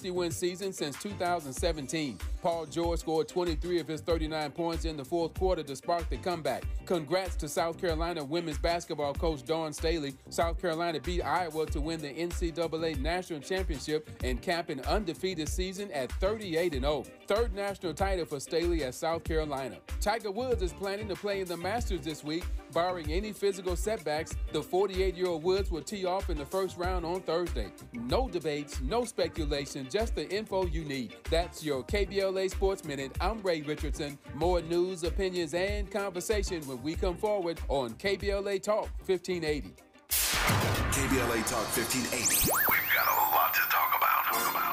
50 win season since 2017. Paul George scored 23 of his 39 points in the fourth quarter to spark the comeback. Congrats to South Carolina women's basketball coach Dawn Staley. South Carolina beat Iowa to win the NCAA National Championship and cap an undefeated season at 38 0. Third national title for Staley at South Carolina. Tiger Woods is planning to play in the Masters this week. Barring any physical setbacks, the 48 year old Woods will tee off in the first round on Thursday. No debates, no speculation, just the info you need. That's your KBLA Sports Minute. I'm Ray Richardson. More news, opinions, and conversation when we come forward on KBLA Talk 1580. KBLA Talk 1580.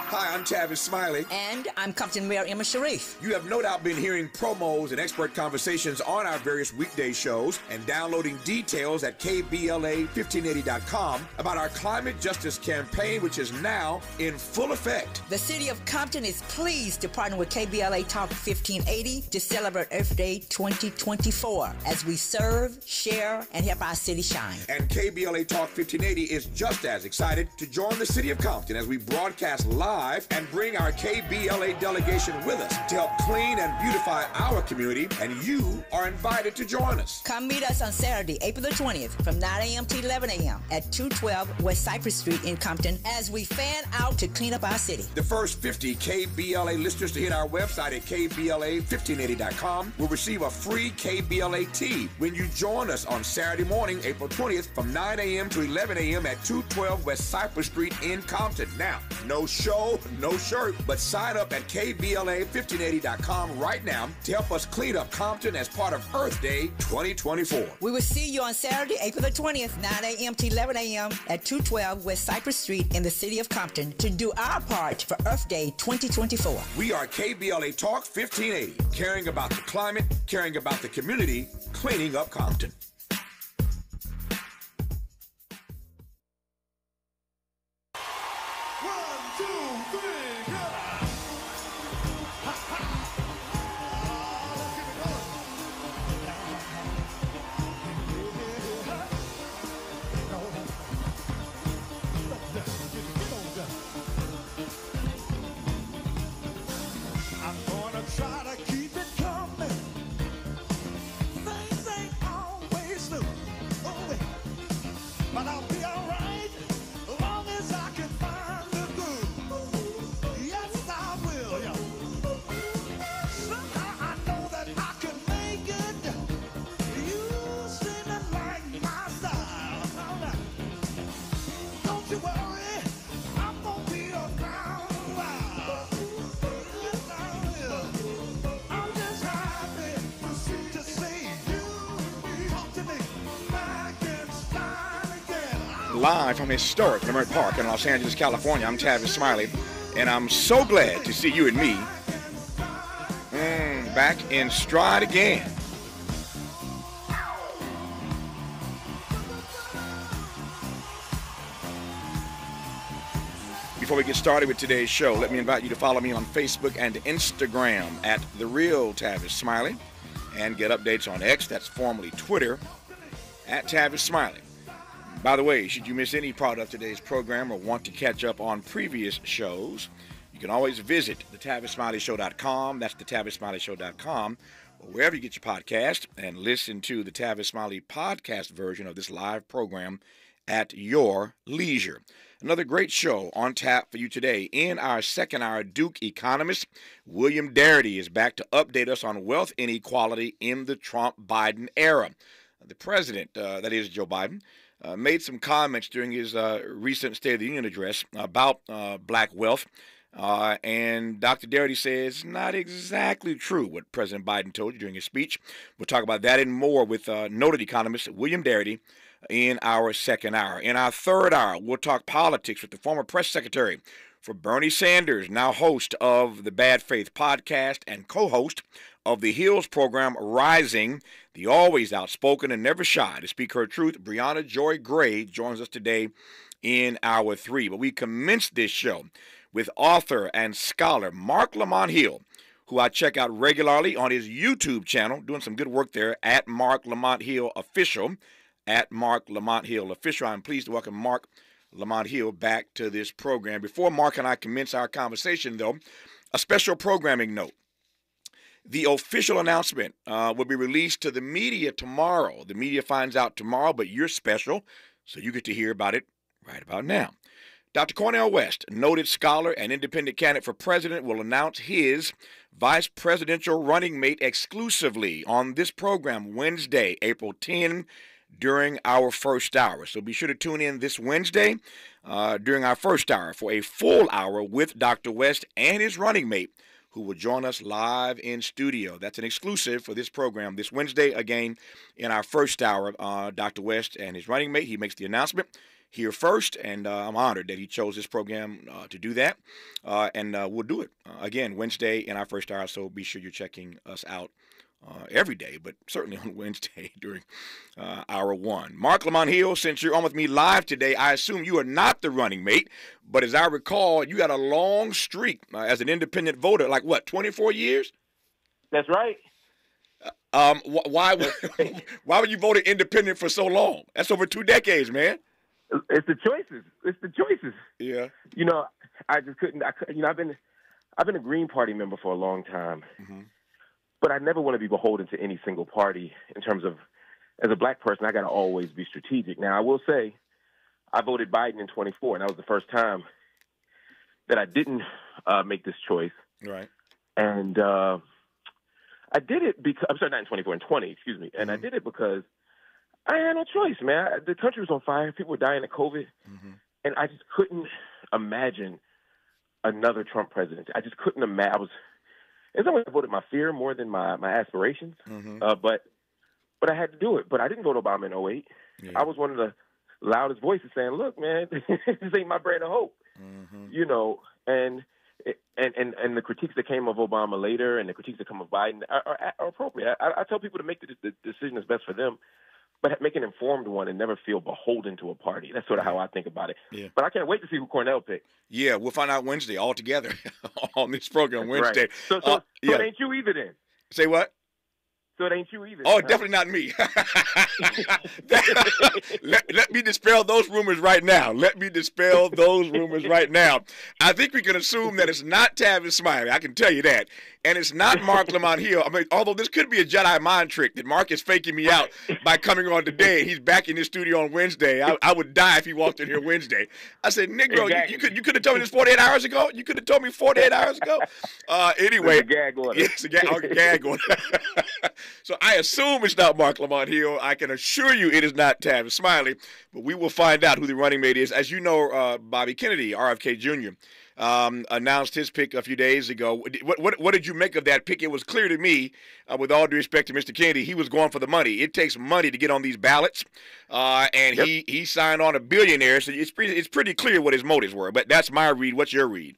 Hi, I'm Tavis Smiley. And I'm Compton Mayor Emma Sharif. You have no doubt been hearing promos and expert conversations on our various weekday shows and downloading details at KBLA1580.com about our climate justice campaign, which is now in full effect. The city of Compton is pleased to partner with KBLA Talk 1580 to celebrate Earth Day 2024 as we serve, share, and help our city shine. And KBLA Talk 1580 is just as excited to join the city of Compton as we broadcast live live and bring our KBLA delegation with us to help clean and beautify our community, and you are invited to join us. Come meet us on Saturday, April the 20th from 9 a.m. to 11 a.m. at 212 West Cypress Street in Compton as we fan out to clean up our city. The first 50 KBLA listeners to hit our website at KBLA1580.com will receive a free KBLA tee when you join us on Saturday morning, April 20th from 9 a.m. to 11 a.m. at 212 West Cypress Street in Compton. Now, no show no shirt, but sign up at KBLA1580.com right now to help us clean up Compton as part of Earth Day 2024. We will see you on Saturday, April the 20th, 9 a.m. to 11 a.m. at 212 West Cypress Street in the city of Compton to do our part for Earth Day 2024. We are KBLA Talk 1580, caring about the climate, caring about the community, cleaning up Compton. From historic Leimert Park in Los Angeles, California. I'm Tavis Smiley, and I'm so glad to see you and me mm, back in stride again. Before we get started with today's show, let me invite you to follow me on Facebook and Instagram at The Real Tavis Smiley and get updates on X, that's formerly Twitter, at Tavis Smiley. By the way, should you miss any part of today's program or want to catch up on previous shows, you can always visit thetavisSmileyShow.com. That's thetavisSmileyShow.com, or wherever you get your podcast, and listen to the Tavis Smiley podcast version of this live program at your leisure. Another great show on tap for you today. In our second hour, Duke economist William Darity is back to update us on wealth inequality in the Trump Biden era. The president, uh, that is Joe Biden, uh, made some comments during his uh, recent State of the Union address about uh, black wealth. Uh, and Dr. Darity says not exactly true what President Biden told you during his speech. We'll talk about that and more with uh, noted economist William Darity in our second hour. In our third hour, we'll talk politics with the former press secretary for Bernie Sanders, now host of the Bad Faith podcast and co host of the Hills program Rising. The always outspoken and never shy to speak her truth, Briahna Joy Gray joins us today in hour three. But we commenced this show with author and scholar Marc Lamont Hill, who I check out regularly on his YouTube channel, doing some good work there at Marc Lamont Hill Official. At Marc Lamont Hill Official. I'm pleased to welcome Marc Lamont Hill back to this program. Before Marc and I commence our conversation, though, a special programming note. The official announcement uh, will be released to the media tomorrow. The media finds out tomorrow, but you're special, so you get to hear about it right about now. Dr. Cornel West, noted scholar and independent candidate for president, will announce his vice presidential running mate exclusively on this program Wednesday, April 10, during our first hour. So be sure to tune in this Wednesday uh, during our first hour for a full hour with Dr. West and his running mate who will join us live in studio. That's an exclusive for this program this Wednesday, again, in our first hour. Uh, Dr. West and his running mate, he makes the announcement here first, and uh, I'm honored that he chose this program uh, to do that. Uh, and uh, we'll do it uh, again Wednesday in our first hour, so be sure you're checking us out uh, every day, but certainly on Wednesday during uh, hour one. Marc Lamont Hill, since you're on with me live today, I assume you are not the running mate, but as I recall, you had a long streak uh, as an independent voter, like what, 24 years? That's right. Um, wh- why would why would you vote independent for so long? That's over two decades, man. It's the choices. It's the choices. Yeah. You know, I just couldn't. I you know, I've been I've been a Green Party member for a long time, mm-hmm. But I never want to be beholden to any single party. In terms of, as a black person, I got to always be strategic. Now, I will say, I voted Biden in 24, and that was the first time that I didn't uh, make this choice. Right. And uh, I did it because I'm sorry, not in 24, in 20, excuse me. And I Mhm. did it because I had no choice, man. I- The country was on fire. People were dying of COVID, Mm-hmm. and I just couldn't imagine another Trump presidency. I just couldn't imagine. I was, in some ways, I voted my fear more than my my aspirations. Mm-hmm. Uh, but but I had to do it. But I didn't vote Obama in 08. Yeah. I was one of the loudest voices saying, "Look, man, this ain't my brand of hope." mm-hmm. you know, and and and and the critiques that came of Obama later, and the critiques that come of Biden are, are, are appropriate. I, I tell people to make the, the decision that's best for them, but make an informed one and never feel beholden to a party. That's sort of how I think about it. Yeah. But I can't wait to see who Cornel picks. Yeah, we'll find out Wednesday all together on this program That's Wednesday. Right. So, so, Uh, so yeah. it ain't you either then. Say what? So it ain't you either. Oh, huh? definitely not me. let, let me dispel those rumors right now. Let me dispel those rumors right now. I think we can assume that it's not Tavis Smiley. I can tell you that. And it's not Marc Lamont Hill. I mean, although this could be a Jedi mind trick that Marc is faking me out by coming on today. He's back in his studio on Wednesday. I, I would die if he walked in here Wednesday. I said, Negro, you, Exactly. you could you could have told me this 48 hours ago. You could have told me 48 hours ago. Uh, anyway, a gag order. Yes, a gag, a gag order. so I assume it's not Marc Lamont Hill. I can assure you it is not Tavis Smiley, but we will find out who the running mate is. As you know, uh, Bobby Kennedy, RFK Jr., um, announced his pick a few days ago. What, what, what did you make of that pick? It was clear to me, uh, with all due respect to Mr. Kennedy, he was going for the money. It takes money to get on these ballots, uh, and Yep. he, he signed on a billionaire, so it's pretty, it's pretty clear what his motives were. But that's my read. What's your read?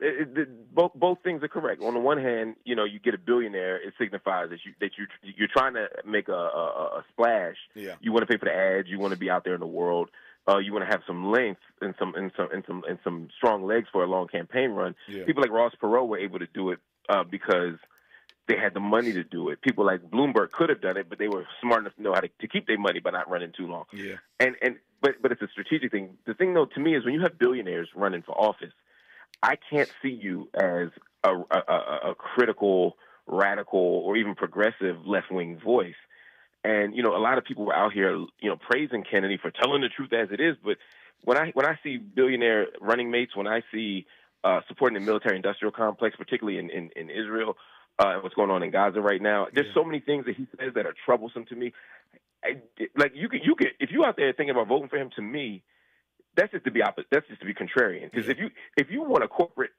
it, it, it- both both things are correct. On the one hand, you know, you get a billionaire, it signifies that you that you you're trying to make a, a, a splash. Yeah. You want to pay for the ads. You want to be out there in the world. Uh, you want to have some length and some and some and some and some strong legs for a long campaign run. Yeah. People like Ross Perot were able to do it uh, because they had the money to do it. People like Bloomberg could have done it, but they were smart enough to know how to, to keep their money by not running too long Yeah. and and but but it's a strategic thing. The thing though to me is when you have billionaires running for office, I can't see you as a a, a, a critical, radical, or even progressive left wing voice. And you know, a lot of people were out here, you know, praising Kennedy for telling the truth as it is. But when I when I see billionaire running mates, when I see uh, supporting the military industrial complex, particularly in in, in Israel, uh, and what's going on in Gaza right now, there's Yeah. so many things that he says that are troublesome to me. I, like you could you could if you out there thinking about voting for him to me that's just to be opposite that's just to be contrarian because Yeah. if you if you want a corporate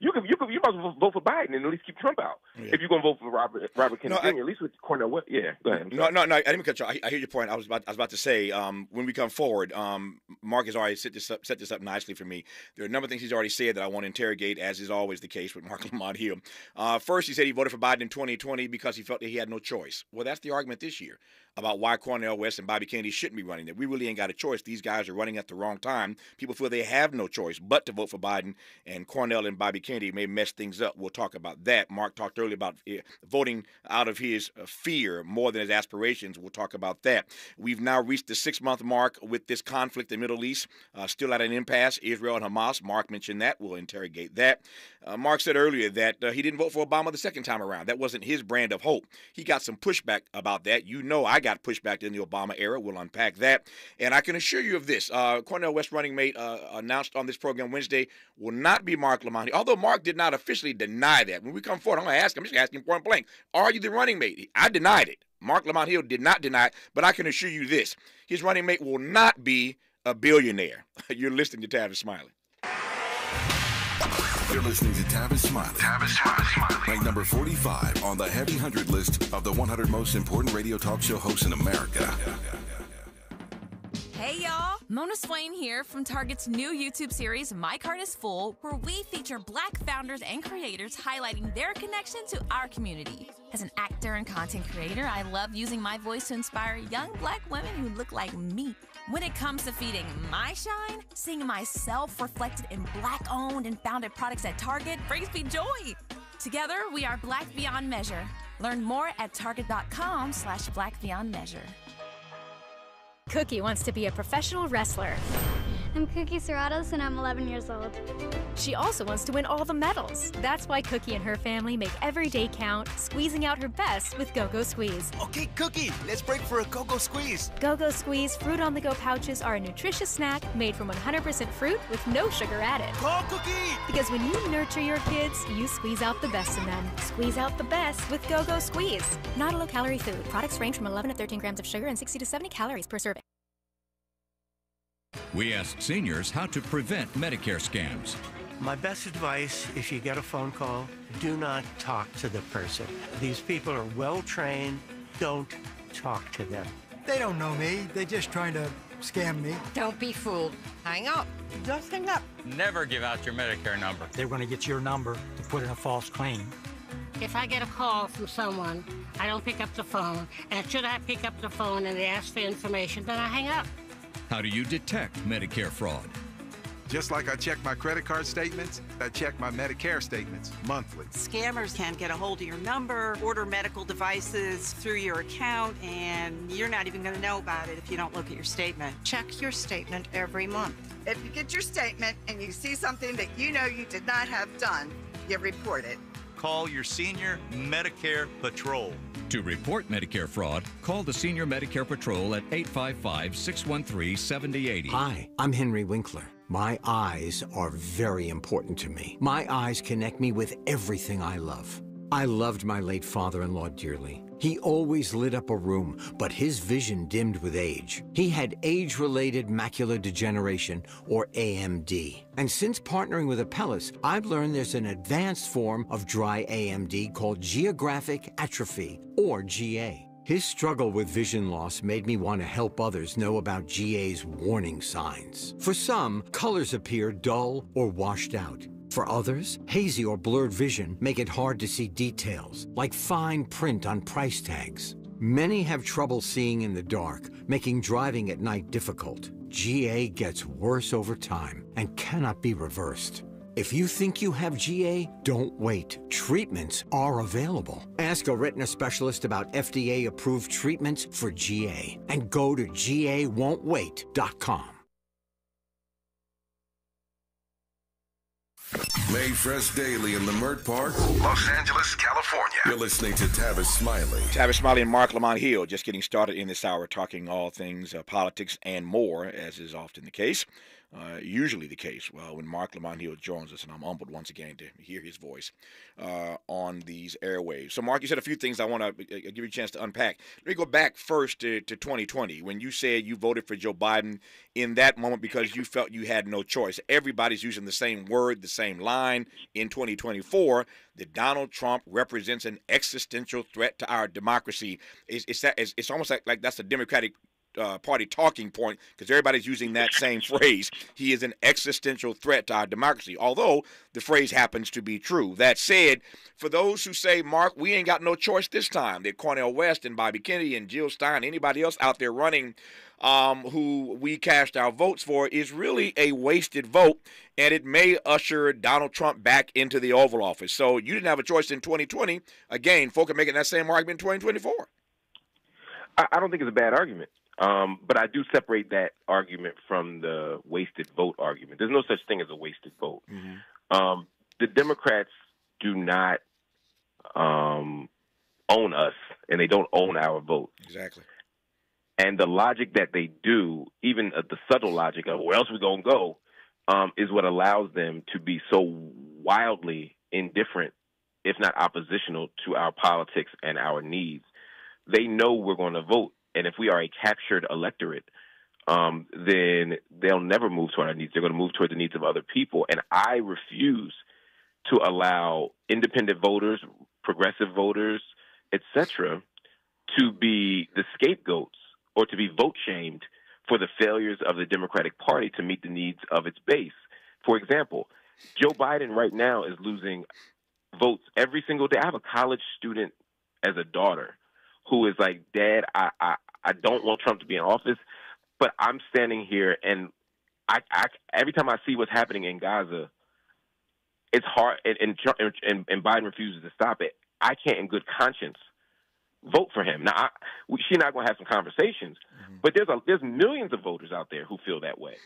you could you could you might as well vote for Biden and at least keep Trump out Yeah. if you're going to vote for Robert Robert Kennedy No, I- at least with Cornel West yeah go ahead No, no, no. I didn't cut you. I, I hear your point. I was about, I was about to say um, when we come forward, um, Marc has already set this up, set this up nicely for me. There are a number of things he's already said that I want to interrogate, as is always the case with Marc Lamont Hill. Uh, first, he said he voted for Biden in 2020 because he felt that he had no choice. Well, that's the argument this year about why Cornel West and Bobby Kennedy shouldn't be running. That we really ain't got a choice. These guys are running at the wrong time. People feel they have no choice but to vote for Biden, and Cornel and Bobby Kennedy may mess things up. We'll talk about that. Marc talked earlier about eh, voting out of his uh, fear more than his aspirations. We'll talk about that. We've now reached the six month mark with this conflict in the Middle East, uh, still at an impasse. Israel and Hamas. Marc mentioned that. We'll interrogate that. Uh, Marc said earlier that uh, he didn't vote for Obama the second time around. That wasn't his brand of hope. He got some pushback about that. You know, I got pushback in the Obama era. We'll unpack that. And I can assure you of this uh, Cornel West running mate uh, announced on this program Wednesday will not be Marc Lamont. Although Marc did not officially deny that. When we come forward, I'm going to ask him, I'm just asking point blank, are you the running mate? I denied it. Marc Lamont Hill did not deny it, but I can assure you this his running mate will not be a billionaire. You're listening to Tavis Smiley. You're listening to Tavis Smiley. Tavis Smiley. Ranked number 45 on the Heavy 100 list of the 100 most important radio talk show hosts in America. Hey y'all, Mona Swain here from Target's new YouTube series, My Cart is Full, where we feature black founders and creators highlighting their connection to our community. As an actor and content creator, I love using my voice to inspire young black women who look like me. When it comes to feeding my shine, seeing myself reflected in black owned and founded products at Target brings me joy. Together, we are Black Beyond Measure. Learn more at target.com slash black beyond measure. Cookie wants to be a professional wrestler. I'm Cookie Serratos and I'm 11 years old. She also wants to win all the medals. That's why Cookie and her family make every day count, squeezing out her best with Go-Go Squeeze. Okay, Cookie, let's break for a Go-Go Squeeze. Go-Go Squeeze fruit on the go pouches are a nutritious snack made from 100% fruit with no sugar added. Call Cookie! Because when you nurture your kids, you squeeze out the best in them. Squeeze out the best with Go-Go Squeeze. Not a low-calorie food. Products range from 11 to 13 grams of sugar and 60 to 70 calories per serving. We asked seniors how to prevent Medicare scams. My best advice if you get a phone call, do not talk to the person. These people are well trained. Don't talk to them. They don't know me. They're just trying to scam me. Don't be fooled. Hang up. Just hang up. Never give out your Medicare number. They're going to get your number to put in a false claim. If I get a call from someone, I don't pick up the phone. And should I pick up the phone and they ask for information, then I hang up. How do you detect Medicare fraud? Just like I check my credit card statements, I check my Medicare statements monthly. Scammers can get a hold of your number, order medical devices through your account, and you're not even going to know about it if you don't look at your statement. Check your statement every month. If you get your statement and you see something that you know you did not have done, you report it. Call your senior Medicare Patrol. To report Medicare fraud, call the Senior Medicare Patrol at 855 613 7080. Hi, I'm Henry Winkler. My eyes are very important to me. My eyes connect me with everything I love. I loved my late father in law dearly. He always lit up a room, but his vision dimmed with age. He had age related macular degeneration, or AMD. And since partnering with Apellis, I've learned there's an advanced form of dry AMD called geographic atrophy, or GA. His struggle with vision loss made me want to help others know about GA's warning signs. For some, colors appear dull or washed out. For others, hazy or blurred vision make it hard to see details, like fine print on price tags. Many have trouble seeing in the dark, making driving at night difficult. GA gets worse over time and cannot be reversed. If you think you have GA, don't wait. Treatments are available. Ask a retina specialist about FDA approved treatments for GA and go to GAWon'tWait.com. Made fresh daily in Leimert Park, Los Angeles, California. You're listening to Tavis Smiley. Tavis Smiley and Marc Lamont Hill just getting started in this hour, talking all things uh, politics and more, as is often the case. Uh, usually the case. Well, when Marc Lamont Hill joins us, and I'm humbled once again to hear his voice uh, on these airwaves. So, Marc, you said a few things I want to uh, give you a chance to unpack. Let me go back first to, to 2020 when you said you voted for Joe Biden in that moment because you felt you had no choice. Everybody's using the same word, the same line in 2024 that Donald Trump represents an existential threat to our democracy. It's, it's, that, it's, it's almost like, like that's a Democratic uh, Party talking point because everybody's using that same phrase. He is an existential threat to our democracy, although the phrase happens to be true. That said, for those who say, Marc, we ain't got no choice this time, that Cornel West and Bobby Kennedy and Jill Stein, anybody else out there running um, who we cast our votes for is really a wasted vote, and it may usher Donald Trump back into the Oval Office. So you didn't have a choice in 2020. Again, folk are making that same argument in 2024. I, I don't think it's a bad argument. Um, but I do separate that argument from the wasted vote argument. There's no such thing as a wasted vote. Um, the Democrats do not um, own us, and they don't own our vote. Exactly. And the logic that they do, even uh, the subtle logic of where else we gonna go, um, is what allows them to be so wildly indifferent, if not oppositional, to our politics and our needs. They know we're going to vote, and if we are a captured electorate, um, then they'll never move toward our needs. They're going to move toward the needs of other people, and I refuse to allow independent voters, progressive voters, etc., to be the scapegoats or to be vote shamed for the failures of the Democratic Party to meet the needs of its base. For example, Joe Biden right now is losing votes every single day. I have a college student as a daughter who is like, Dad, I, I, I don't want Trump to be in office, but I'm standing here and I, I every time I see what's happening in Gaza, it's hard and, and, and, and Biden refuses to stop it. I can't in good conscience vote for him. Now, I, we, she's not going to have some conversations, mm-hmm. but there's a, there's millions of voters out there who feel that way,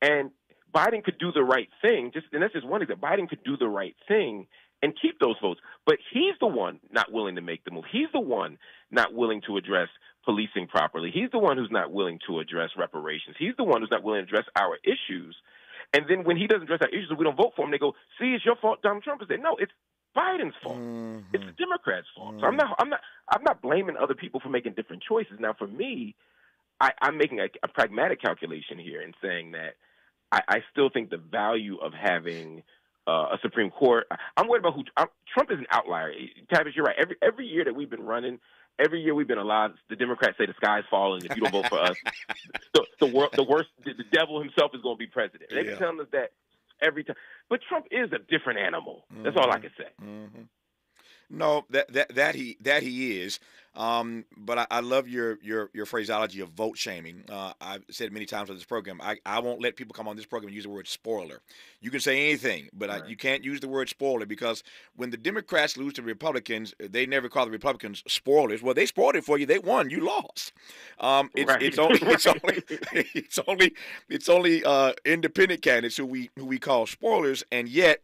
and Biden could do the right thing. Just and that's just one example. Biden could do the right thing and keep those votes, but he's the one not willing to make the move. He's the one not willing to address policing properly. He's the one who's not willing to address reparations. He's the one who's not willing to address our issues. And then when he doesn't address our issues we don't vote for him, they go, "See, it's your fault." Donald Trump is there. No, it's Biden's fault. Mm-hmm. It's the Democrats' fault. So I'm mm-hmm. not, I'm not, I'm not blaming other people for making different choices. Now, for me, I, I'm making a, a pragmatic calculation here and saying that I, I still think the value of having uh, a Supreme Court. I'm worried about who I'm, Trump is an outlier. Tavis, you're right. Every every year that we've been running, every year we've been allowed. The Democrats say the sky's falling if you don't vote for us. the, the world, the worst, the, the devil himself is going to be president. They've Yeah. been telling us that every time. But Trump is a different animal. That's all I can say. No, that that that he that he is. Um, but I, I love your your your phraseology of vote shaming. Uh, I've said many times on this program. I, I won't let people come on this program and use the word spoiler. You can say anything, but I, you can't use the word spoiler because when the Democrats lose to Republicans, they never call the Republicans spoilers. Well, they spoiled it for you. They won. You lost. Um, it's, Right. it's only it's only it's only it's only uh, independent candidates who we who we call spoilers, and yet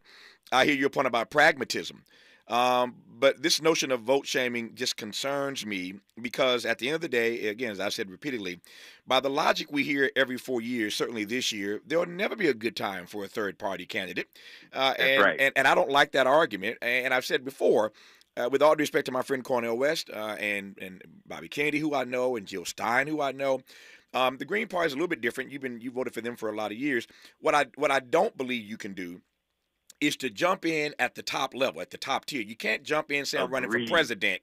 I hear your point about pragmatism. Um, but this notion of vote shaming just concerns me because at the end of the day, again, as I've said repeatedly, by the logic we hear every four years, certainly this year, there will never be a good time for a third party candidate. Uh, and, right. and, and I don't like that argument. And I've said before, uh, with all due respect to my friend Cornel West uh, and, and Bobby Kennedy, who I know, and Jill Stein, who I know, um, the Green Party is a little bit different. You've been you voted for them for a lot of years. What I what I don't believe you can do is to jump in at the top level, at the top tier. You can't jump in saying I'm running for president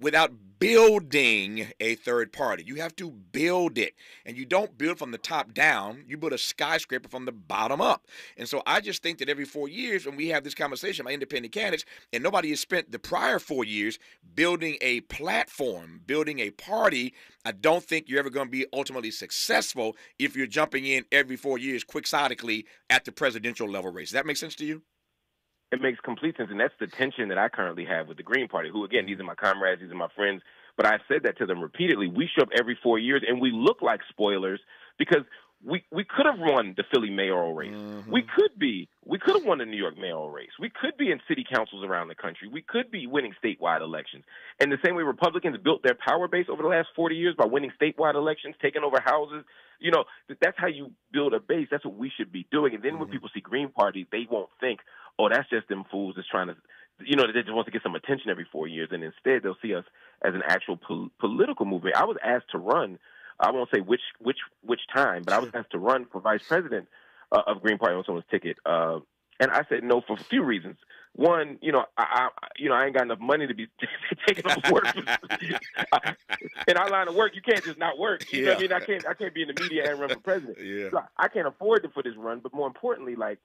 without building a third party. You have to build it. And you don't build from the top down, you build a skyscraper from the bottom up. And so I just think that every four years, when we have this conversation about independent candidates, and nobody has spent the prior four years building a platform, building a party, I don't think you're ever going to be ultimately successful if you're jumping in every four years quixotically at the presidential level race. Does that make sense to you? It makes complete sense, and that's the tension that I currently have with the Green Party. Who, again, these are my comrades, these are my friends. But I've said that to them repeatedly. We show up every four years, and we look like spoilers because we we could have won the Philly mayoral race. Mm-hmm. We could be. We could have won the New York mayoral race. We could be in city councils around the country. We could be winning statewide elections. And the same way Republicans built their power base over the last 40 years by winning statewide elections, taking over houses, you know, that's how you build a base. That's what we should be doing. And then when mm-hmm. people see Green Party, they won't think, oh, that's just them fools that's trying to, you know, they just want to get some attention every four years. And instead, they'll see us as an actual pol- political movement. I was asked to run. I won't say which which which time, but I was asked to run for vice president uh, of Green Party on someone's ticket uh, And I said no for a few reasons. One, you know, I, I you know, I ain't got enough money to be taking off work. in our line of work, you can't just not work. You know what I mean? I can't I can't be in the media and run for president. Yeah. So I can't afford to for this run. But more importantly, like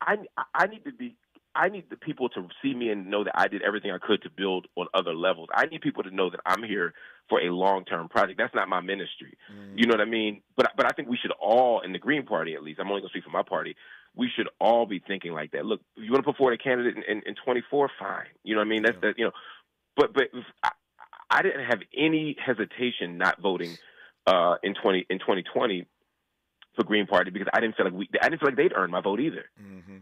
I I need to be I need the people to see me and know that I did everything I could to build on other levels. I need people to know that I'm here for a long term project. That's not my ministry. You know what I mean? But but I think we should all, in the Green Party at least, I'm only going to speak for my party. We should all be thinking like that. Look, you want to put forward a candidate in, in, in 24, fine. You know what I mean? That's that. You know, but but I, I didn't have any hesitation not voting uh, in 20 in 2020 for Green Party because I didn't feel like we I didn't feel like they'd earned my vote either. Mm-hmm.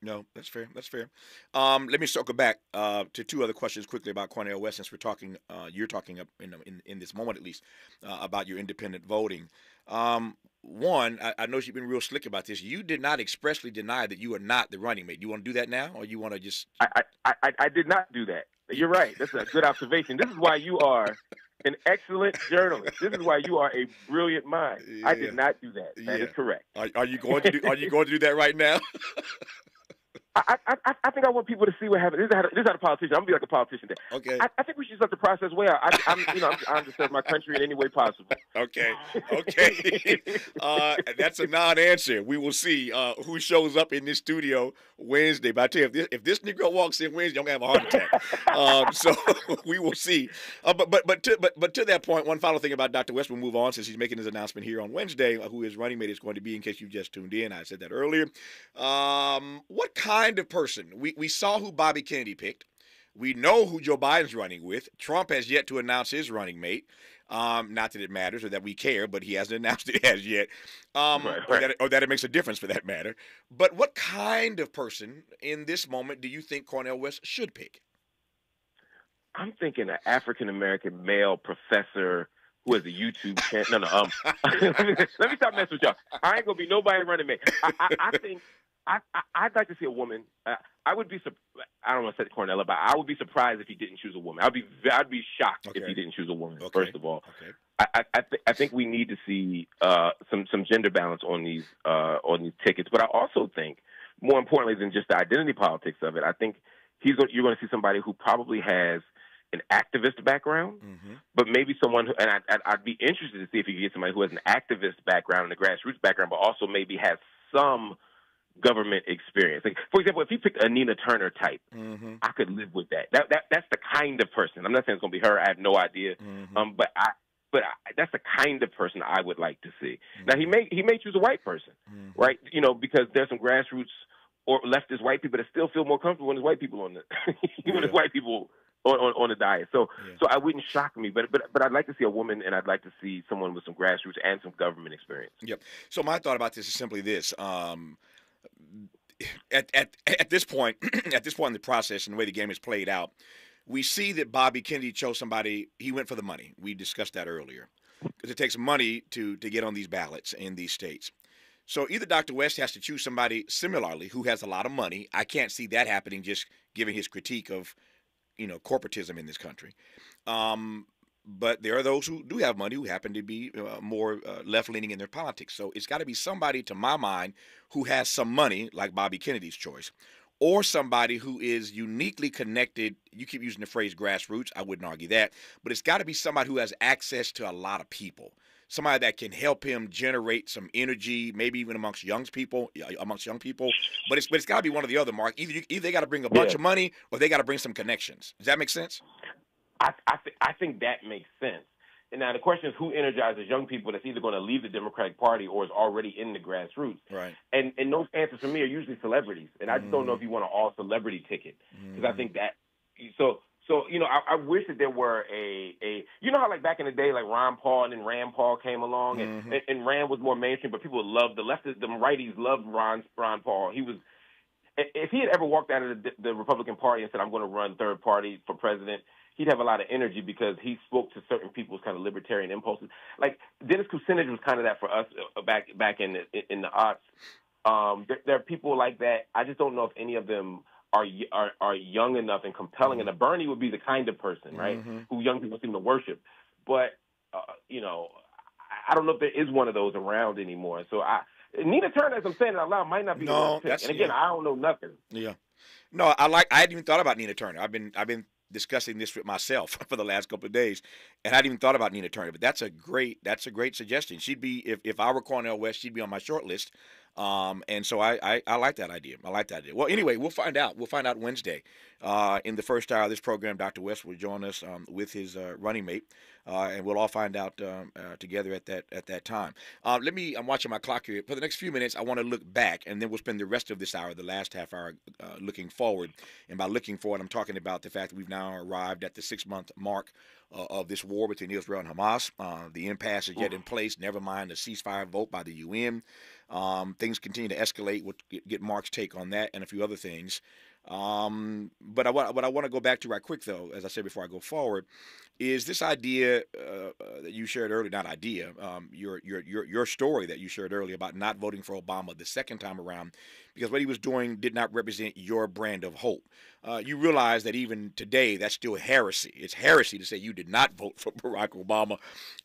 No, that's fair. That's fair. Um, let me circle back uh, to two other questions quickly about Cornel West, since we're talking, uh, you're talking up in, in, in this moment at least uh, about your independent voting. Um, one, I, I know you've been real slick about this. You did not expressly deny that you are not the running mate. You want to do that now, or you want to just? I, I, I, I did not do that. You're right. That's a good observation. This is why you are an excellent journalist. This is why you are a brilliant mind. I did not do that. That is Yeah. correct. Are, are you going to do? Are you going to do that right now? I, I, I, think I want people to see what happens. This is how, this is how a politician. I'm gonna be like a politician. There. Okay. I, I think we should start the process well. I, I'm, you know, I'm, I'm to serve my country in any way possible. Okay. Okay. uh, that's a non-answer. We will see uh, who shows up in this studio Wednesday. But I tell you, if this, if this Negro walks in Wednesday, I'm gonna have a heart attack. um, so we will see. Uh, but but but to, but but to that point, one final thing about Dr. West. We'll move on since he's making his announcement here on Wednesday. Uh, who his running mate is going to be? In case you just tuned in, I said that earlier. Um, what kind of person? We we saw who Bobby Kennedy picked. We know who Joe Biden's running with. Trump has yet to announce his running mate. Um, not that it matters or that we care, but he hasn't announced it as yet. Um, Right, Or, that it, or that it makes a difference for that matter. But what kind of person in this moment do you think Cornel West should pick? I'm thinking an African American male professor who has a YouTube channel. No, no. Um, let me stop messing with y'all. I ain't gonna be nobody running mate. I, I, I think I, I I'd like to see a woman. Uh, I would be. I don't want to say Cornella, but I would be surprised if he didn't choose a woman. I'd be. I'd be shocked if he didn't choose a woman. First of all, I I, I, th- I think we need to see uh, some some gender balance on these uh, on these tickets. But I also think, more importantly than just the identity politics of it, I think he's going, you're going to see somebody who probably has an activist background, but maybe someone who, and I, I'd, I'd be interested to see if you could get somebody who has an activist background and a grassroots background, but also maybe has some government experience. Like, for example, if you picked a Nina Turner type, Mm-hmm. I could live with that. That that that's the kind of person. I'm not saying it's going to be her. I have no idea. Um, but I. But I, that's the kind of person I would like to see. Now he may he may choose a white person, right? You know, because there's some grassroots or leftist white people that still feel more comfortable when there's white people on the when there's white people on, on, on the diet. So so I wouldn't shock me, but but but I'd like to see a woman and I'd like to see someone with some grassroots and some government experience. Yep. So my thought about this is simply this: um, at at at this point, at this point in the process and the way the game is played out, we see that Bobby Kennedy chose somebody. He went for the money. We discussed that earlier because it takes money to to get on these ballots in these states. So either Dr. West has to choose somebody similarly who has a lot of money. I can't see that happening just given his critique of, you know, corporatism in this country. Um, but there are those who do have money who happen to be uh, more uh, left leaning in their politics. So it's got to be somebody, to my mind, who has some money, like Bobby Kennedy's choice, or somebody who is uniquely connected. You keep using the phrase grassroots. I wouldn't argue that. But it's got to be somebody who has access to a lot of people. Somebody that can help him generate some energy, maybe even amongst young people, amongst young people. But it's but it's got to be one or the other. Marc, either you, either they got to bring a bunch Yeah. of money, or they got to bring some connections. Does that make sense? I I, th- I think that makes sense. And now the question is who energizes young people that's either going to leave the Democratic Party or is already in the grassroots. Right. And and those answers for me are usually celebrities, and I just don't know if you want an all celebrity ticket because I think that so so you know I, I wish that there were a a you know how like back in the day like Ron Paul and then Rand Paul came along and, Mm-hmm. and and Rand was more mainstream, but people loved the leftists, the righties loved Ron Ron Paul. He was if he had ever walked out of the, the Republican Party and said, "I'm going to run third party for president," he'd have a lot of energy because he spoke to certain people's kind of libertarian impulses. Like Dennis Kucinich was kind of that for us uh, back back in the, in the aughts. Um, there, there are people like that. I just don't know if any of them are are, are young enough and compelling enough. Bernie would be the kind of person, right, Mhm. who young people seem to worship. But uh, you know, I- don't know if there is one of those around anymore. So I Nina Turner, as I'm saying it out loud, might not be No, the pick. And again, yeah. I don't know nothing. Yeah. No, I like. I hadn't even thought about Nina Turner. I've been I've been discussing this with myself for the last couple of days, and I hadn't even thought about Nina Turner. But that's a great that's a great suggestion. She'd be if, if I were Cornel West, she'd be on my short list. Um, and so I, I I like that idea. I like that idea. Well, anyway, we'll find out. We'll find out Wednesday. Uh, in the first hour of this program, Dr. West will join us um, with his uh, running mate, uh, and we'll all find out um, uh, together at that at that time. Uh, let me. I'm watching my clock here. For the next few minutes, I want to look back, and then we'll spend the rest of this hour, the last half hour, uh, looking forward. And by looking forward, I'm talking about the fact that we've now arrived at the six month mark uh, of this war between Israel and Hamas. Uh, the impasse is yet in place. Never mind the ceasefire vote by the UN. Um, things continue to escalate. We'll get, Marc's take on that and a few other things. Um, but I, what I want to go back to right quick, though, as I said before I go forward, is this idea uh, uh, that you shared earlier, not idea, um, your, your, your, your story that you shared earlier about not voting for Obama the second time around because what he was doing did not represent your brand of hope. Uh, you realize that even today, that's still heresy. It's heresy to say you did not vote for Barack Obama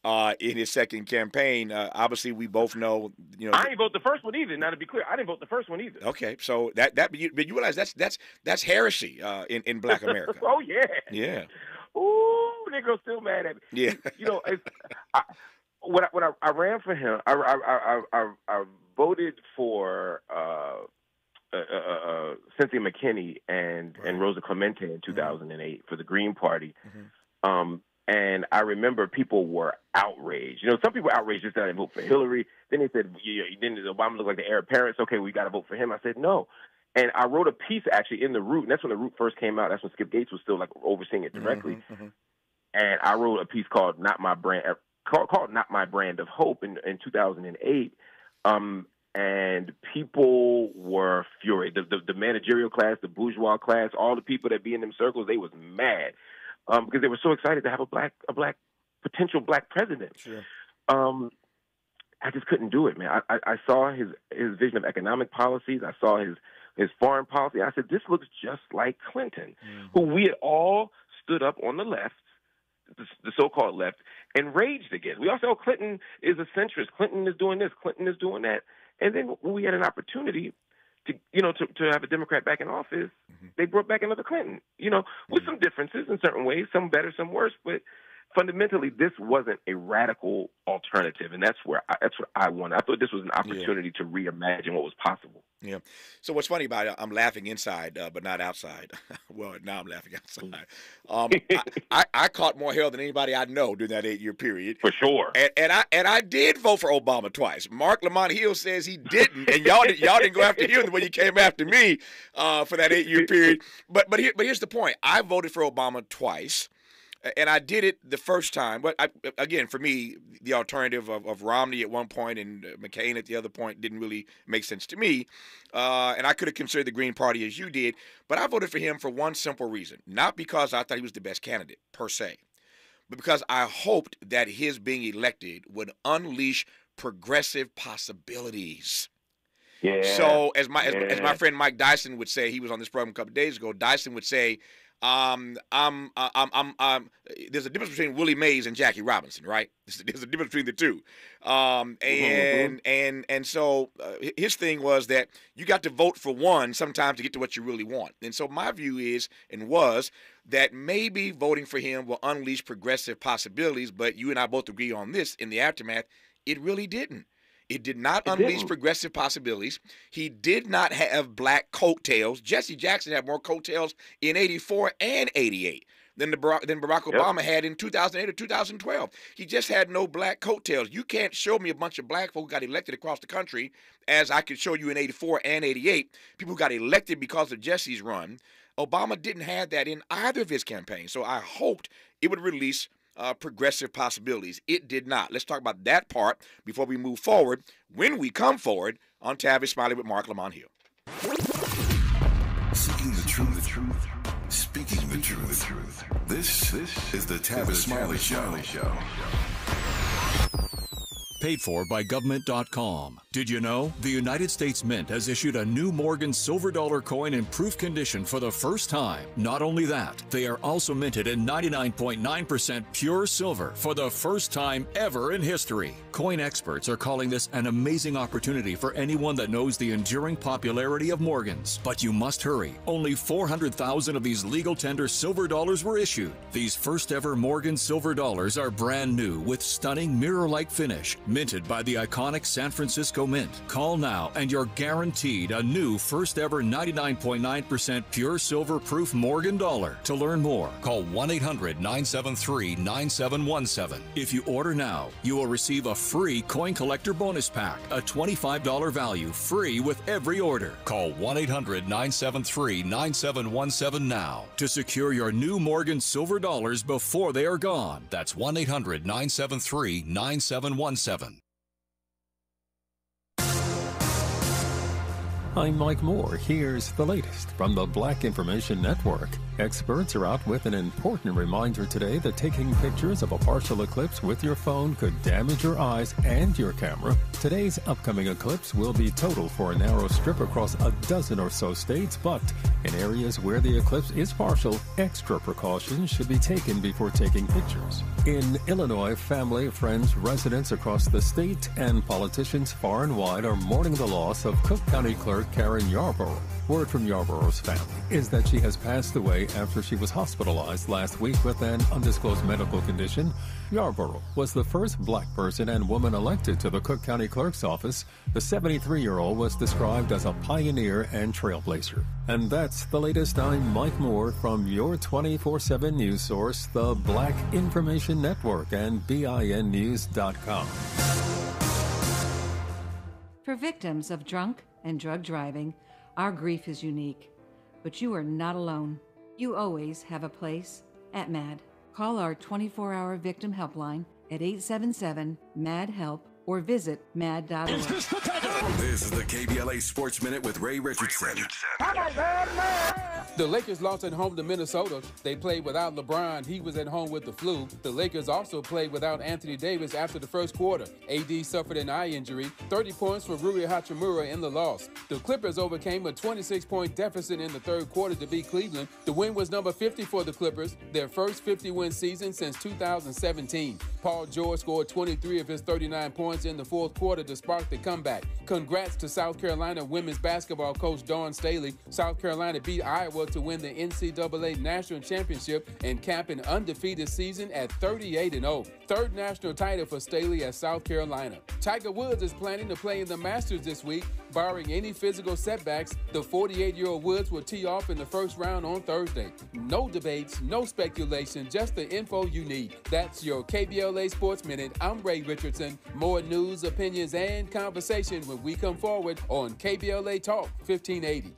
uh, in his second campaign. Uh, obviously, we both know, you know. I didn't vote the first one either. Now to be clear, I didn't vote the first one either. Okay, so that that but you, but you realize that's that's that's heresy uh, in in Black America. oh yeah. yeah, Ooh, Negro's still mad at me. yeah. You know, it's, I, when I, when I, I ran for him, I I I, I, I voted for uh, uh, uh, uh, Cynthia McKinney and and Rosa Clemente in 2008 for the Green Party. Um, and I remember people were outraged. You know, some people were outraged just that I didn't vote for Hillary. Then they said, yeah, then Obama looked like the heir apparent. Okay, we got to vote for him. I said no. And I wrote a piece actually in the Root, and that's when the Root first came out. That's when Skip Gates was still like overseeing it directly. And I wrote a piece called "Not My Brand," uh, called, called "Not My Brand of Hope" in in 2008. Um, and people were furious. The, the, the managerial class, the bourgeois class, all the people that be in them circles, they was mad um, because they were so excited to have a black a black potential black president. Sure. Um, I just couldn't do it, man. I, I, I saw his his vision of economic policies. I saw his his foreign policy. I said, this looks just like Clinton, mm-hmm. who we had all stood up on the left, the, the so-called left, and raged against. We all said, oh, Clinton is a centrist. Clinton is doing this. Clinton is doing that. And then when we had an opportunity to, you know, to, to have a Democrat back in office, mm-hmm. they brought back another Clinton. You know, with mm-hmm. some differences in certain ways, some better, some worse, but fundamentally, this wasn't a radical alternative, and that's where I, that's what I wanted. I thought this was an opportunity to reimagine what was possible. Yeah. So what's funny about it, I'm laughing inside, uh, but not outside. well, now I'm laughing outside. Um, I, I, I caught more hell than anybody I know during that eight year period. For sure. And, and I and I did vote for Obama twice. Marc Lamont Hill says he didn't, and y'all did, y'all didn't go after him the way you came after me uh, for that eight year period. But but here, but here's the point: I voted for Obama twice. And I did it the first time, but I, again, for me, the alternative of, of Romney at one point and uh, McCain at the other point didn't really make sense to me. Uh, and I could have considered the Green Party as you did, but I voted for him for one simple reason: not because I thought he was the best candidate per se, but because I hoped that his being elected would unleash progressive possibilities. Yeah. So as my as, as my friend Mike Dyson would say, he was on this program a couple days ago. Dyson would say, um, I'm, I'm, I'm, I'm, there's a difference between Willie Mays and Jackie Robinson, right? There's, a difference between the two. Um, and, and, and so uh, his thing was that you got to vote for one sometimes to get to what you really want. And so my view is, and was, that maybe voting for him will unleash progressive possibilities, but you and I both agree on this in the aftermath, it really didn't. It did not It unleash didn't. progressive possibilities. He did not have black coattails. Jesse Jackson had more coattails in 84 and 88 than, the Barack, than Barack Yep. Obama had in 2008 or 2012. He just had no black coattails. You can't show me a bunch of black folk who got elected across the country, as I could show you in 84 and 88, people who got elected because of Jesse's run. Obama didn't have that in either of his campaigns. So I hoped it would release uh, progressive possibilities. It did not. Let's talk about that part before we move forward. When we come forward on Tavis Smiley with Marc Lamont Hill. Seeking the truth, the truth, speaking the truth, the truth. This, this is the Tavis Smiley Show. Paid for by GovMint.com. Did you know? The United States Mint has issued a new Morgan silver dollar coin in proof condition for the first time. Not only that, they are also minted in 99.9% pure silver for the first time ever in history. Coin experts are calling this an amazing opportunity for anyone that knows the enduring popularity of Morgans. But you must hurry. Only 400,000 of these legal tender silver dollars were issued. These first ever Morgan silver dollars are brand new with stunning mirror like finish, minted by the iconic San Francisco Mint. Call now and you're guaranteed a new first ever 99.9% pure silver proof Morgan dollar. To learn more, call 1 800 973 9717. If you order now, you will receive a free coin collector bonus pack, a $25 value, free with every order. Call 1 800 973 9717 now to secure your new Morgan silver dollars before they are gone. That's 1 800 973 9717. I'm Mike Moore. Here's the latest from the Black Information Network. Experts are out with an important reminder today that taking pictures of a partial eclipse with your phone could damage your eyes and your camera. Today's upcoming eclipse will be total for a narrow strip across a dozen or so states, but in areas where the eclipse is partial, extra precautions should be taken before taking pictures. In Illinois, family, friends, residents across the state, and politicians far and wide are mourning the loss of Cook County Clerk Karen Yarborough. Word from Yarborough's family is that she has passed away after she was hospitalized last week with an undisclosed medical condition. Yarborough was the first black person and woman elected to the Cook County Clerk's office. The 73 year old was described as a pioneer and trailblazer. And that's the latest. I'm Mike Moore from your 24 7 news source, the Black Information Network, and BINNews.com. For victims of drunk and drug driving, our grief is unique, but you are not alone. You always have a place at MADD. Call our 24 hour victim helpline at 877 MADD HELP or visit madd.org. This is the KBLA Sports Minute with Ray Richardson. The Lakers lost at home to Minnesota. They played without LeBron. He was at home with the flu. The Lakers also played without Anthony Davis after the first quarter. AD suffered an eye injury. 30 points for Rui Hachimura in the loss. The Clippers overcame a 26 point deficit in the third quarter to beat Cleveland. The win was number 50 for the Clippers, their first 50 win season since 2017. Paul George scored 23 of his 39 points in the fourth quarter to spark the comeback. Congrats to South Carolina women's basketball coach Dawn Staley. South Carolina beat Iowa to win the NCAA National Championship and cap an undefeated season at 38 0. Third national title for Staley at South Carolina. Tiger Woods is planning to play in the Masters this week. Barring any physical setbacks, the 48 year old Woods will tee off in the first round on Thursday. No debates, no speculation, just the info you need. That's your KBLA Sports Minute. I'm Ray Richardson. More news, opinions, and conversation when we come forward on KBLA Talk 1580.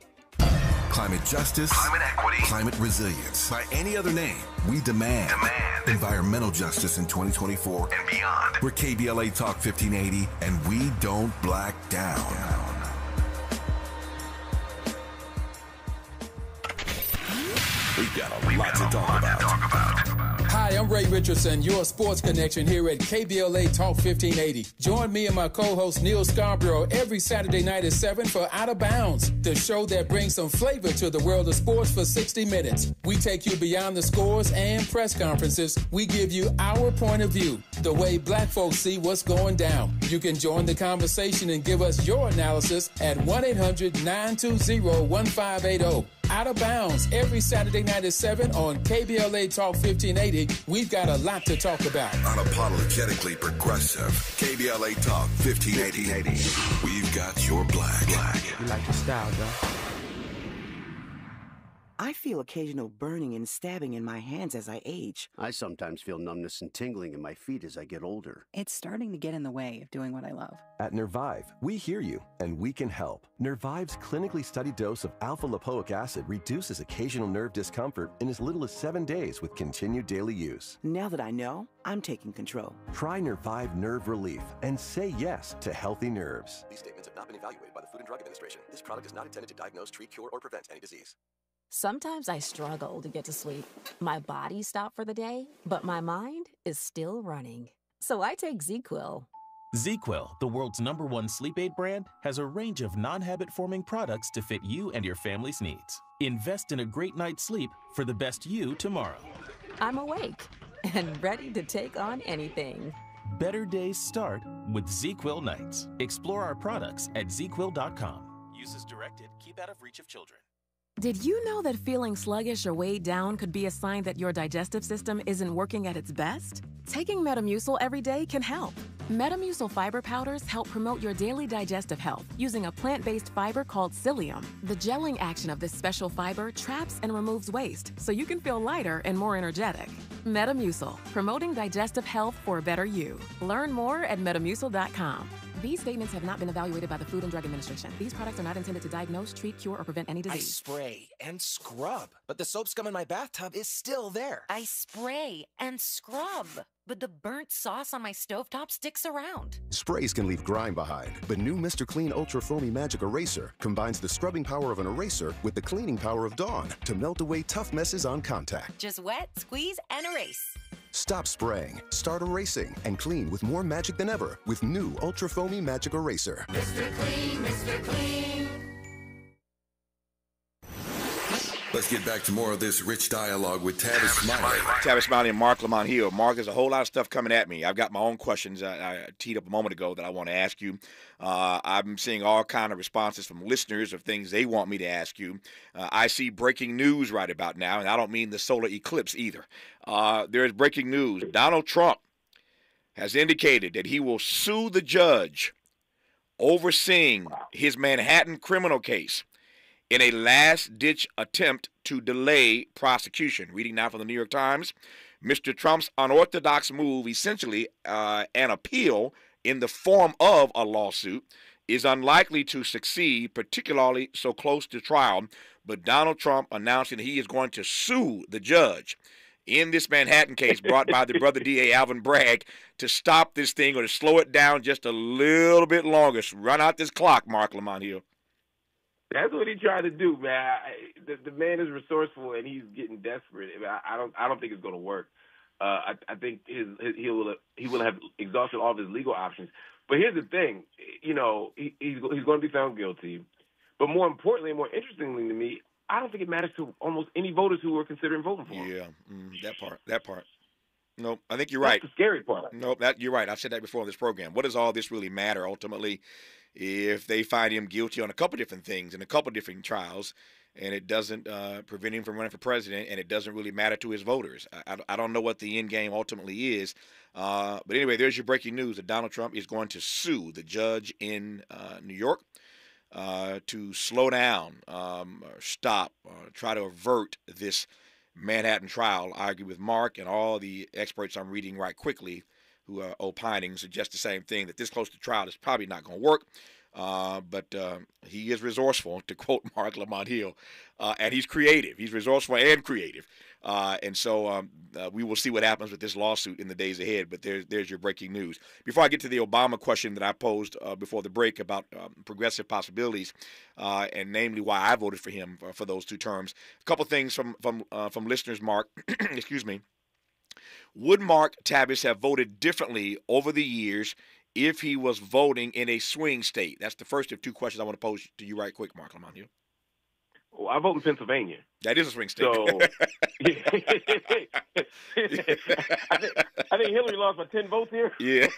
Climate justice, climate equity, climate resilience. By any other name, we demand, demand environmental justice in 2024 and beyond. We're KBLA Talk 1580, and we don't black down. We've got a lot, to, talk about. Hi, I'm Ray Richardson, your sports connection here at KBLA Talk 1580. Join me and my co-host Neil Scarborough every Saturday night at 7 for Out of Bounds, the show that brings some flavor to the world of sports for 60 minutes. We take you beyond the scores and press conferences. We give you our point of view, the way black folks see what's going down. You can join the conversation and give us your analysis at 1-800-920-1580. Out of Bounds every Saturday night at 7 on KBLA Talk 1580. We've got a lot to talk about. Unapologetically progressive. KBLA Talk 1580. We've got your black. black. You like your style, though. I feel occasional burning and stabbing in my hands as I age. I sometimes feel numbness and tingling in my feet as I get older. It's starting to get in the way of doing what I love. At Nervive, we hear you and we can help. Nervive's clinically studied dose of alpha lipoic acid reduces occasional nerve discomfort in as little as seven days with continued daily use. Now that I know, I'm taking control. Try Nervive Nerve Relief and say yes to healthy nerves. These statements have not been evaluated by the Food and Drug Administration. This product is not intended to diagnose, treat, cure, or prevent any disease. Sometimes I struggle to get to sleep. My body stopped for the day, but my mind is still running. So I take ZzzQuil. ZzzQuil, the world's number one sleep aid brand, has a range of non habit forming products to fit you and your family's needs. Invest in a great night's sleep for the best you tomorrow. I'm awake and ready to take on anything. Better days start with ZzzQuil Nights. Explore our products at ZzzQuil.com. Use as directed. Keep out of reach of children. Did you know that feeling sluggish or weighed down could be a sign that your digestive system isn't working at its best? Taking Metamucil every day can help. Metamucil fiber powders help promote your daily digestive health using a plant based fiber called psyllium. The gelling action of this special fiber traps and removes waste so you can feel lighter and more energetic. Metamucil, promoting digestive health for a better you. Learn more at metamucil.com. These statements have not been evaluated by the Food and Drug Administration. These products are not intended to diagnose, treat, cure, or prevent any disease. I spray and scrub, but the soap scum in my bathtub is still there. I spray and scrub, but the burnt sauce on my stovetop sticks around. Sprays can leave grime behind, but new Mr. Clean Ultra Foamy Magic Eraser combines the scrubbing power of an eraser with the cleaning power of Dawn to melt away tough messes on contact. Just wet, squeeze, and erase. Stop spraying, start erasing, and clean with more magic than ever with new Ultra Foamy Magic Eraser. Mr. Clean, Mr. Clean. Let's get back to more of this rich dialogue with Tavis Smiley. Tavis Smiley and Marc Lamont Hill. Marc, there's a whole lot of stuff coming at me. I've got my own questions I, I teed up a moment ago that I want to ask you. Uh, I'm seeing all kind of responses from listeners of things they want me to ask you. Uh, I see breaking news right about now, and I don't mean the solar eclipse either. Uh, there is breaking news. Donald Trump has indicated that he will sue the judge overseeing his Manhattan criminal case in a last ditch attempt to delay prosecution. Reading now from the New York Times, Mr. Trump's unorthodox move, essentially uh, an appeal in the form of a lawsuit, is unlikely to succeed, particularly so close to trial. But Donald Trump announcing he is going to sue the judge in this Manhattan case brought by the brother DA Alvin Bragg to stop this thing or to slow it down just a little bit longer. Run out this clock, Marc Lamont Hill. That's what he tried to do, man. I, the, the man is resourceful and he's getting desperate. I, I, don't. I don't think it's going to work. Uh, I, I think his, his, he will he will have exhausted all of his legal options. But here's the thing, you know, he, he's he's going to be found guilty. But more importantly, more interestingly to me, I don't think it matters to almost any voters who are considering voting for him. Yeah, mm, that part. That part. Nope, I think you're right. That's the scary part. Nope, that you're right. I've said that before on this program. What does all this really matter ultimately? If they find him guilty on a couple different things in a couple different trials, and it doesn't uh, prevent him from running for president, and it doesn't really matter to his voters. I, I, don't know what the end game ultimately is. Uh, but anyway, there's your breaking news that Donald Trump is going to sue the judge in uh, New York uh, to slow down, um, or stop, or try to avert this Manhattan trial. I agree with Marc and all the experts I'm reading right quickly who are opining suggest the same thing that this close to trial is probably not going to work. Uh, but uh, he is resourceful, to quote Marc Lamont Hill, uh, and he's creative. He's resourceful and creative. Uh, and so um, uh, we will see what happens with this lawsuit in the days ahead. But there's there's your breaking news. Before I get to the Obama question that I posed uh, before the break about um, progressive possibilities, and namely why I voted for him for, for those two terms, a couple things from from from listeners. Marc, excuse me. Would Mark Tavis have voted differently over the years if he was voting in a swing state? That's the first of two questions I want to pose to you right quick, Marc Lamont Hill. Well, I vote in Pennsylvania. That is a swing state. So, I, think, I think Hillary lost by ten votes here. Yeah,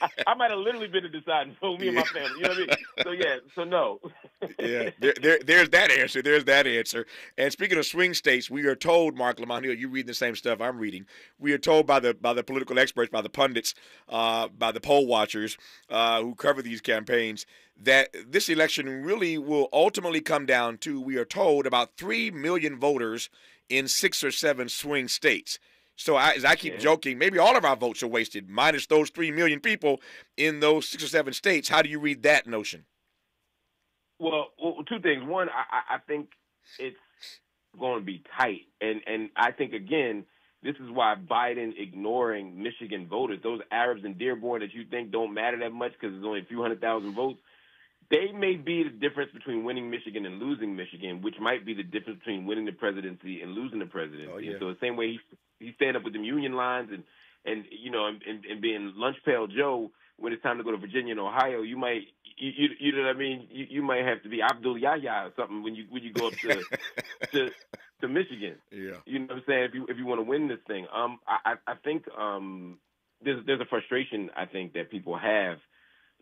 I, I might have literally been the deciding vote. Me and my family. You know what I mean? So yeah. So no. yeah, there, there, there's that answer. There's that answer. And speaking of swing states, we are told, Marc Lamont Hill, you read the same stuff I'm reading. We are told by the by the political experts, by the pundits, uh, by the poll watchers uh, who cover these campaigns, that this election really will ultimately come down to, we are told, about 3 million voters in six or seven swing states. So I, as I keep Yeah. joking, maybe all of our votes are wasted, minus those 3 million people in those six or seven states. How do you read that notion? Well, well, two things. One, I, I I think it's going to be tight, and and I think again, this is why Biden ignoring Michigan voters, those Arabs in Dearborn that you think don't matter that much because there's only a few hundred thousand votes, they may be the difference between winning Michigan and losing Michigan, which might be the difference between winning the presidency and losing the presidency. Oh, yeah. And so the same way he he stand up with them union lines and and you know and, and, and being lunch pail Joe when it's time to go to Virginia and Ohio, you might you, you, you know what I mean. You, you might have to be Abdul Yahya or something when you when you go up to to to Michigan. Yeah. You know what I'm saying? If you if you want to win this thing, um, I I I think um there's there's a frustration I think that people have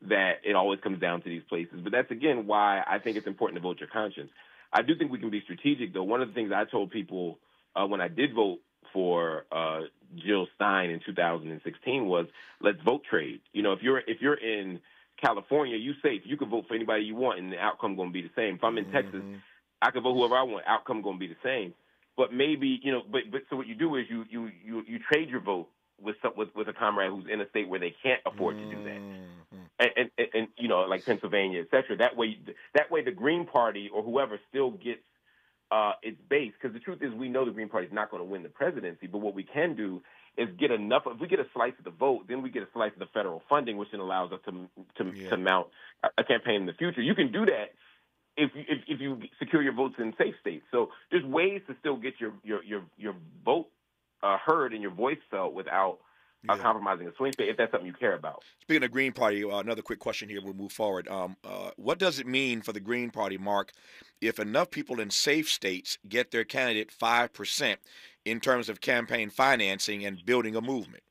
that it always comes down to these places. But that's again why I think it's important to vote your conscience. I do think we can be strategic though. One of the things I told people uh, when I did vote for uh, Jill Stein in 2016 was let's vote trade. You know, if you're if you're in California, you safe. You can vote for anybody you want, and the outcome going to be the same. If I'm in Texas, I can vote whoever I want. Outcome going to be the same. But maybe you know, but but so what you do is you you you you trade your vote with some, with with a comrade who's in a state where they can't afford to do that, and, and and, and you know like Pennsylvania, et cetera. That way, that way the Green Party or whoever still gets uh, its base. Because the truth is, we know the Green Party is not going to win the presidency. But what we can do is get enough. If we get a slice of the vote, then we get a slice of the federal funding, which then allows us to to, to mount a, a campaign in the future. You can do that if if, if you secure your votes in safe states. So there's ways to still get your your your, your vote uh, heard and your voice felt without uh, compromising a swing state if that's something you care about. Speaking of Green Party, uh, another quick question here. We'll move forward. Um, uh, what does it mean for the Green Party, Marc, if enough people in safe states get their candidate five percent in terms of campaign financing and building a movement?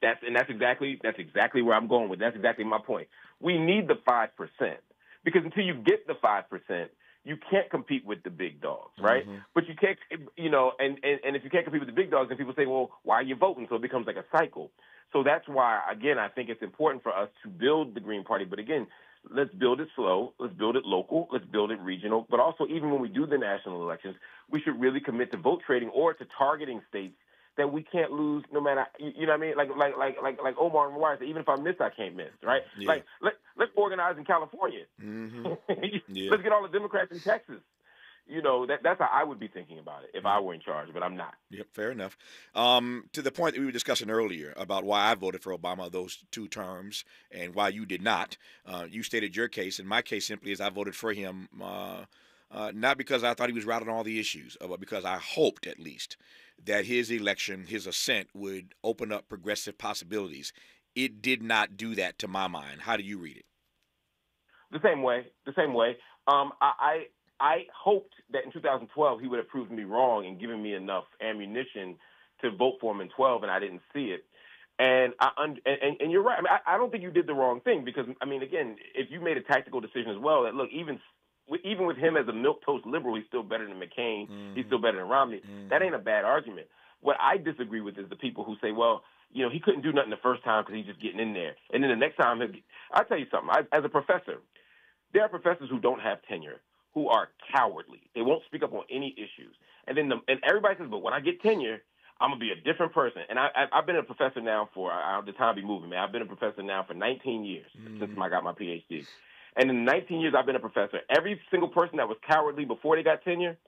That's and that's exactly that's exactly where I'm going with. That's exactly my point. We need the five percent because until you get the five percent, you can't compete with the big dogs, right? Mhm. But you can't, you know, and, and and if you can't compete with the big dogs, then people say, well, why are you voting? So it becomes like a cycle. So that's why, again, I think it's important for us to build the Green Party. But again, let's build it slow. Let's build it local. Let's build it regional. But also, even when we do the national elections, we should really commit to vote trading or to targeting states that we can't lose no matter you you know what I mean like like like like like Omar and said even if I miss I can't miss right Yeah. like let let's organize in California Mm-hmm. Yeah. let's get all the Democrats in Texas you know that that's how I would be thinking about it if I were in charge but I'm not Yep, fair enough. Um, to the point that we were discussing earlier about why I voted for Obama those two terms and why you did not. Uh, you stated your case, and my case simply is I voted for him uh, uh, not because I thought he was right on all the issues, uh, but because I hoped at least that his election, his ascent, would open up progressive possibilities. It did not do that to my mind. How do you read it? the same way the same way um I. I I hoped that in 2012 he would have proved me wrong and given me enough ammunition to vote for him in 12, and I didn't see it. And I un- and, and you're right. I, mean, I, I don't think you did the wrong thing because I mean, again, if you made a tactical decision as well, that look, even even with him as a milk toast liberal, he's still better than McCain. He's still better than Romney. That ain't a bad argument. What I disagree with is the people who say, well, you know, he couldn't do nothing the first time because he's just getting in there, and then the next time, he'll get- I'll tell you something. I, as a professor, there are professors who don't have tenure who are cowardly. They won't speak up on any issues. And then the, and everybody says, but when I get tenure, I'm gonna be a different person. And I, I I've been a professor now for uh, the time be moving, man. I've been a professor now for 19 years since I got my PhD. And in the 19 years I've been a professor, every single person that was cowardly before they got tenure,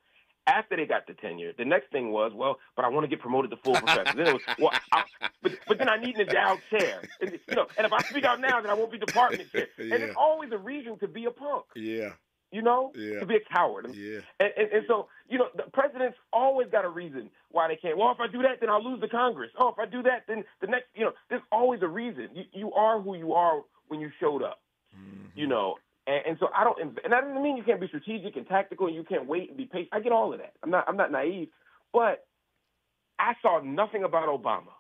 after they got the tenure, the next thing was, well, but I want to get promoted to full professor. then it was, well, I, but, but then I need an endowed chair. And, you know, and if I speak out now, then I won't be department chair. And Yeah. there's always a reason to be a punk Yeah. you know, Yeah. to be a coward. Yeah. And, and, and so, you know, the presidents always got a reason why they can't. Well, if I do that, then I'll lose the Congress. Oh, if I do that, then the next, you know, there's always a reason. You, you are who you are when you showed up, you know. And, and so I don't, and that doesn't mean you can't be strategic and tactical and you can't wait and be patient. I get all of that. I'm not, I'm not naive, but I saw nothing about Obama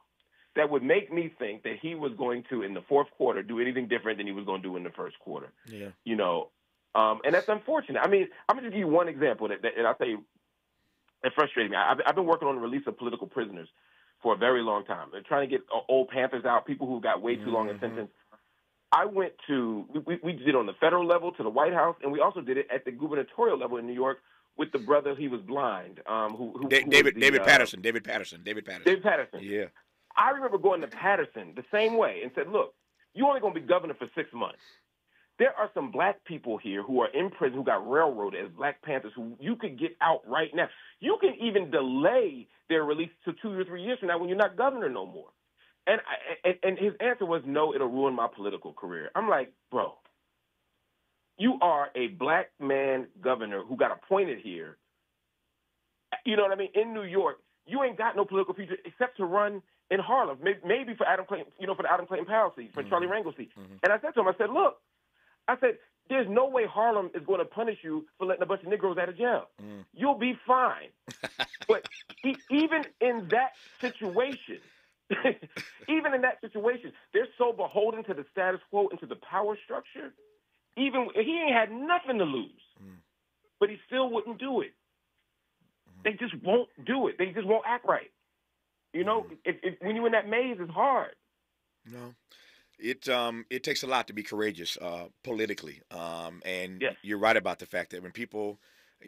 that would make me think that he was going to, in the fourth quarter, do anything different than he was going to do in the first quarter Yeah. you know, um, and that's unfortunate. I mean, I'm gonna give you one example that, that and I'll tell you, it frustrated me. I've, I've been working on the release of political prisoners for a very long time. They're trying to get uh, old Panthers out, people who got way too long a sentence. I went to we, we, did it on the federal level to the White House, and we also did it at the gubernatorial level in New York with the brother. He was blind. Um, who, who, Da- who David the, David uh, Paterson. David Paterson. David Paterson. David Paterson. Yeah. I remember going to Paterson the same way and said, look, you're only going to be governor for six months. There are some black people here who are in prison who got railroaded as Black Panthers who you could get out right now. You can even delay their release to two or three years from now when you're not governor no more. And, I, and, and his answer was, no, it'll ruin my political career. I'm like, bro, you are a black man governor who got appointed here. You know what I mean? In New York, you ain't got no political future except to run in Harlem, maybe, maybe for Adam Clayton, you know, for the Adam Clayton Powell seat, for mm-hmm. Charlie Rangel seat. Mm-hmm. And I said to him, I said, look, I said, there's no way Harlem is going to punish you for letting a bunch of Negroes out of jail. Mm. You'll be fine. but e- even in that situation, even in that situation, they're so beholden to the status quo and to the power structure. Even he ain't had nothing to lose, mm. but he still wouldn't do it. They just won't do it. They just won't act right. You know, mm. if, if, when you're in that maze, it's hard. No, it um it takes a lot to be courageous uh, politically. Um, and yes. you're right about the fact that when people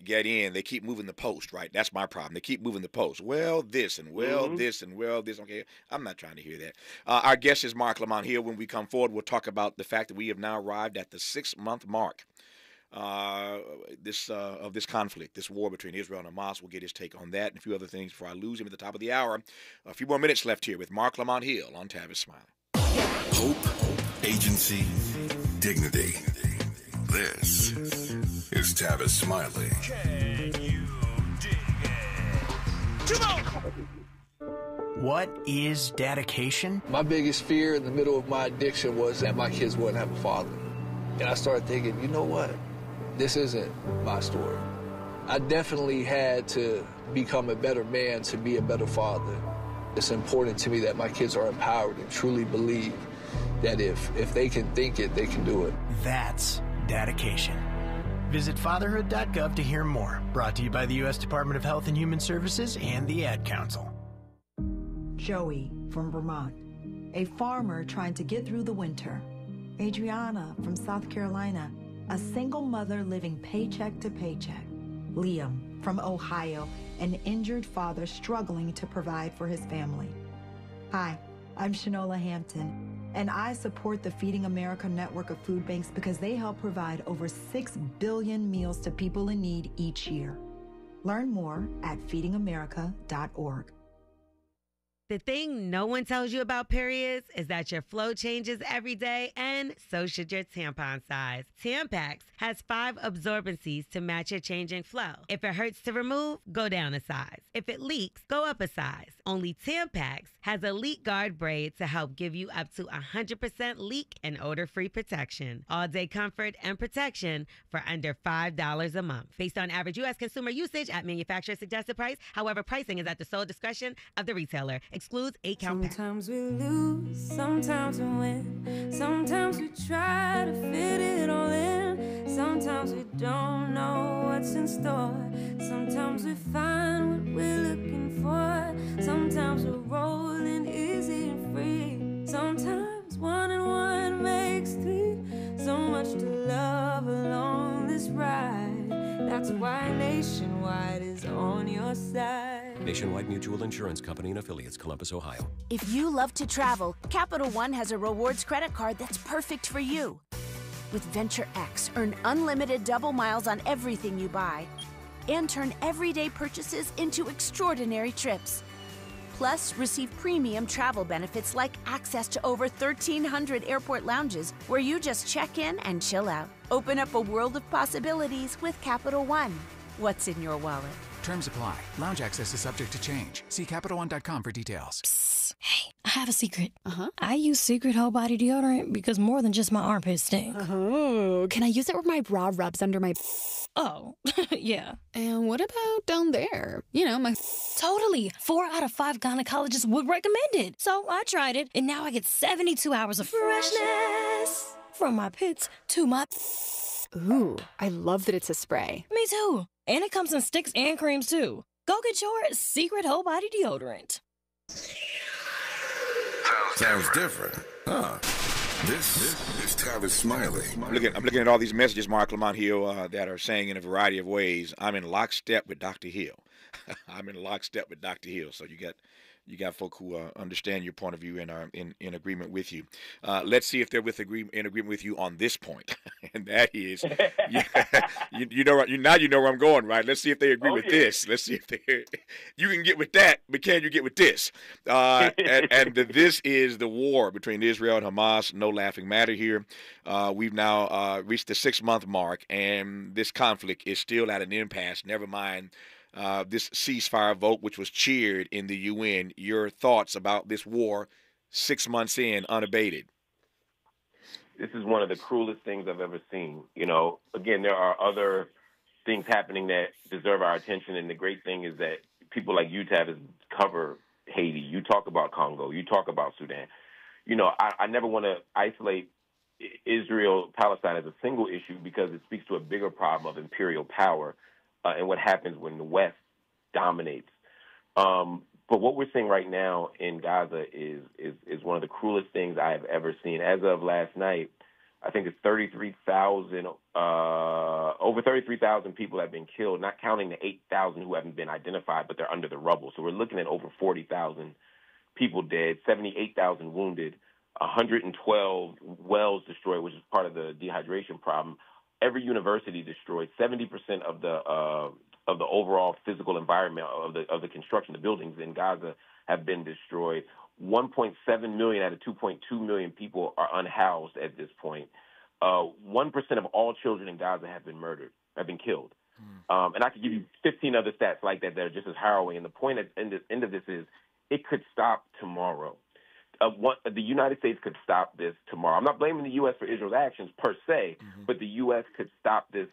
get in, they keep moving the post, right? That's my problem. They keep moving the post. Well, this and well, mm-hmm. this and well, this. Okay, I'm not trying to hear that. Uh, our guest is Marc Lamont Hill. When we come forward, we'll talk about the fact that we have now arrived at the six month mark. Uh, this uh, of this conflict, this war between Israel and Hamas. We'll get his take on that and a few other things before I lose him at the top of the hour. A few more minutes left here with Marc Lamont Hill on Tavis Smiley. Hope, agency, dignity. This is Tavis Smiley. What is dedication? My biggest fear in the middle of my addiction was that my kids wouldn't have a father. And I started thinking, you know what? This isn't my story. I definitely had to become a better man to be a better father. It's important to me that my kids are empowered and truly believe that if, if they can think it, they can do it. That's dedication. Visit fatherhood.gov to hear more. Brought to you by the U.S. Department of Health and Human Services and the Ad Council. Joey from Vermont, a farmer trying to get through the winter. Adriana from South Carolina, a single mother living paycheck to paycheck. Liam from Ohio, an injured father struggling to provide for his family. Hi, I'm Shanola Hampton and I support the Feeding America network of food banks because they help provide over 6 billion meals to people in need each year. Learn more at feedingamerica.org. The thing no one tells you about periods is that your flow changes every day, and so should your tampon size. Tampax has five absorbencies to match your changing flow. If it hurts to remove, go down a size. If it leaks, go up a size. Only Tampax has a leak guard braid to help give you up to 100% leak and odor-free protection. All-day comfort and protection for under $5 a month. Based on average U.S. consumer usage at manufacturer suggested price. However, pricing is at the sole discretion of the retailer excludes eight count Sometimes we lose, sometimes we win. Sometimes we try to fit it all in. Sometimes we don't know what's in store. Sometimes we find what we're looking for. Sometimes we're rolling easy and free. Sometimes one and one makes three. So much to love along this ride. That's why Nationwide is on your side. Nationwide Mutual Insurance Company and affiliates, Columbus, Ohio. If you love to travel, Capital One has a rewards credit card that's perfect for you. With Venture X, earn unlimited double miles on everything you buy and turn everyday purchases into extraordinary trips. Plus, receive premium travel benefits like access to over 1,300 airport lounges where you just check in and chill out. Open up a world of possibilities with Capital One. What's in your wallet? Terms apply. Lounge access is subject to change. See CapitalOne.com for details. Psst. Hey, I have a secret. Uh huh. I use Secret Whole Body Deodorant because more than just my armpits stink. Oh, can I use it where my bra rubs under my. Oh, yeah. And what about down there? You know, my. Totally. Four out of five gynecologists would recommend it. So I tried it, and now I get 72 hours of freshness from my pits to my. Ooh, I love that it's a spray. Me too. And it comes in sticks and creams too. Go get your secret whole body deodorant. Sounds different, huh? This, this is Tavis Smiley. I'm looking, I'm looking at all these messages, Marc Lamont Hill, uh, that are saying in a variety of ways, I'm in lockstep with Dr. Hill. I'm in lockstep with Dr. Hill. So you got you got folk who uh, understand your point of view and are in, in agreement with you. Uh, let's see if they're with agree, in agreement with you on this point. and that is, you, you, you, know, you now you know where I'm going, right? Let's see if they agree oh, with yeah. this. Let's see if they you can get with that, but can you get with this? Uh, and, and the, this is the war between Israel and Hamas. No laughing matter here. Uh, we've now uh, reached the six month mark, and this conflict is still at an impasse. Never mind uh, this ceasefire vote, which was cheered in the UN. Your thoughts about this war six months in, unabated? This is one of the cruelest things I've ever seen. You know, again, there are other things happening that deserve our attention, and the great thing is that people like you, Tavis, cover Haiti, you talk about Congo, you talk about Sudan. You know, I, I never want to isolate Israel Palestine as a single issue because it speaks to a bigger problem of imperial power uh, and what happens when the West dominates. Um, but what we're seeing right now in Gaza is is is one of the cruelest things I have ever seen. As of last night, I think it's 33,000, uh, over 33,000 people have been killed, not counting the 8,000 who haven't been identified, but they're under the rubble. So we're looking at over 40,000 people dead, 78,000 wounded, 112 wells destroyed, which is part of the dehydration problem. Every university destroyed. 70% of the uh, of the overall physical environment of the of the construction, the buildings in Gaza have been destroyed. 1.7 million out of 2.2 million people are unhoused at this point. Uh, one uh, of all children in Gaza have been murdered, have been killed. Mm. Um, and I could give you 15 other stats like that that are just as harrowing. And the point at the end, end of this is it could stop tomorrow. Uh, what, the United States could stop this tomorrow. I'm not blaming the U.S. for Israel's actions per se, mm-hmm. but the U.S. could stop this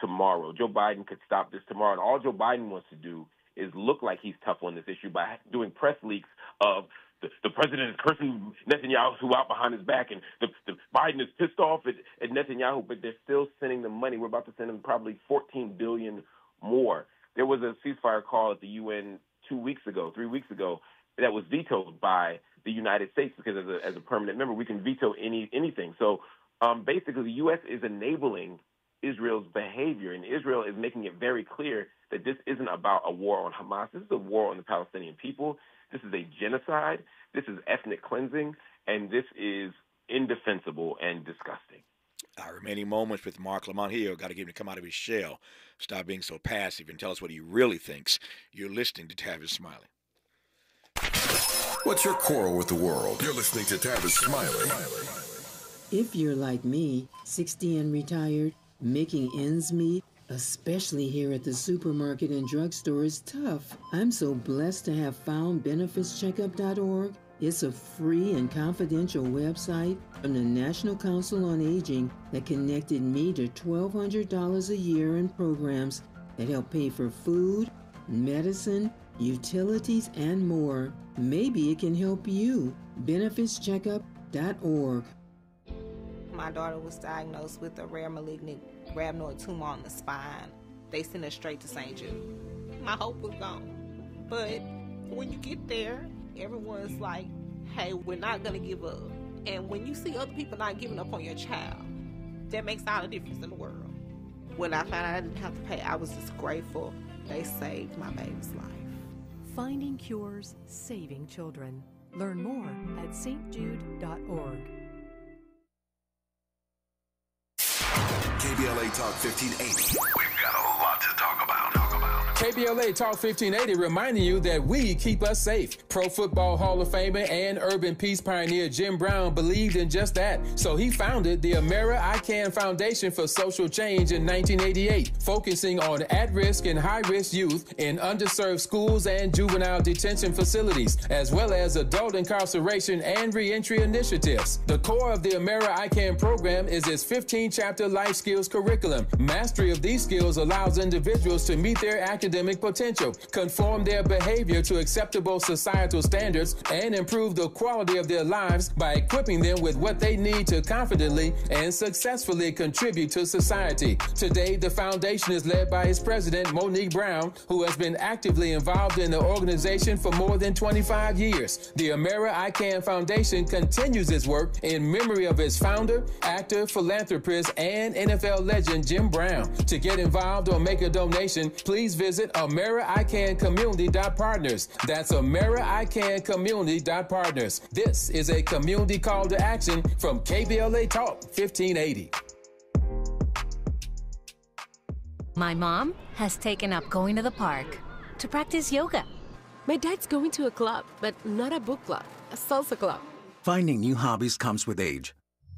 tomorrow. Joe Biden could stop this tomorrow. And all Joe Biden wants to do is look like he's tough on this issue by doing press leaks of the, the president is cursing Netanyahu out behind his back, and the, the Biden is pissed off at, at Netanyahu, but they're still sending the money. We're about to send them probably 14 billion more. There was a ceasefire call at the UN two weeks ago, three weeks ago, that was vetoed by the United States because as a, as a permanent member, we can veto any anything. So um, basically, the U.S. is enabling Israel's behavior, and Israel is making it very clear that this isn't about a war on Hamas. This is a war on the Palestinian people. This is a genocide. This is ethnic cleansing, and this is indefensible and disgusting. Our remaining moments with Marc Lamont Hill. Got to get him to come out of his shell, stop being so passive, and tell us what he really thinks. You're listening to Tavis Smiley. What's your quarrel with the world? You're listening to Tavis Smiley. If you're like me, 60 and retired, making ends meet, especially here at the supermarket and drugstore, is tough. I'm so blessed to have found benefitscheckup.org. It's a free and confidential website from the National Council on Aging that connected me to $1,200 a year in programs that help pay for food, medicine, utilities, and more. Maybe it can help you. BenefitsCheckup.org. My daughter was diagnosed with a rare malignant rhabdoid tumor on the spine. They sent her straight to St. Jude. My hope was gone. But when you get there, everyone's like, hey, we're not going to give up. And when you see other people not giving up on your child, that makes all the difference in the world. When I found out I didn't have to pay, I was just grateful they saved my baby's life. Finding cures, saving children. Learn more at stjude.org. KBLA Talk 1580. KBLA Talk 1580 reminding you that we keep us safe. Pro Football Hall of Famer and urban peace pioneer Jim Brown believed in just that. So he founded the Amer-I-Can Foundation for Social Change in 1988, focusing on at risk and high risk youth in underserved schools and juvenile detention facilities, as well as adult incarceration and reentry initiatives. The core of the Amer-I-Can program is its 15 chapter life skills curriculum. Mastery of these skills allows individuals to meet their academic academic potential, conform their behavior to acceptable societal standards, and improve the quality of their lives by equipping them with what they need to confidently and successfully contribute to society. Today, the foundation is led by its president, Monique Brown, who has been actively involved in the organization for more than 25 years. The Amer-I-Can Foundation continues its work in memory of its founder, actor, philanthropist, and NFL legend Jim Brown. To get involved or make a donation, please visit visit AmeriICANCommunity.partners. That's AmeriICANCommunity.partners. This is a community call to action from KBLA Talk 1580. My mom has taken up going to the park to practice yoga. My dad's going to a club, but not a book club, a salsa club. Finding new hobbies comes with age.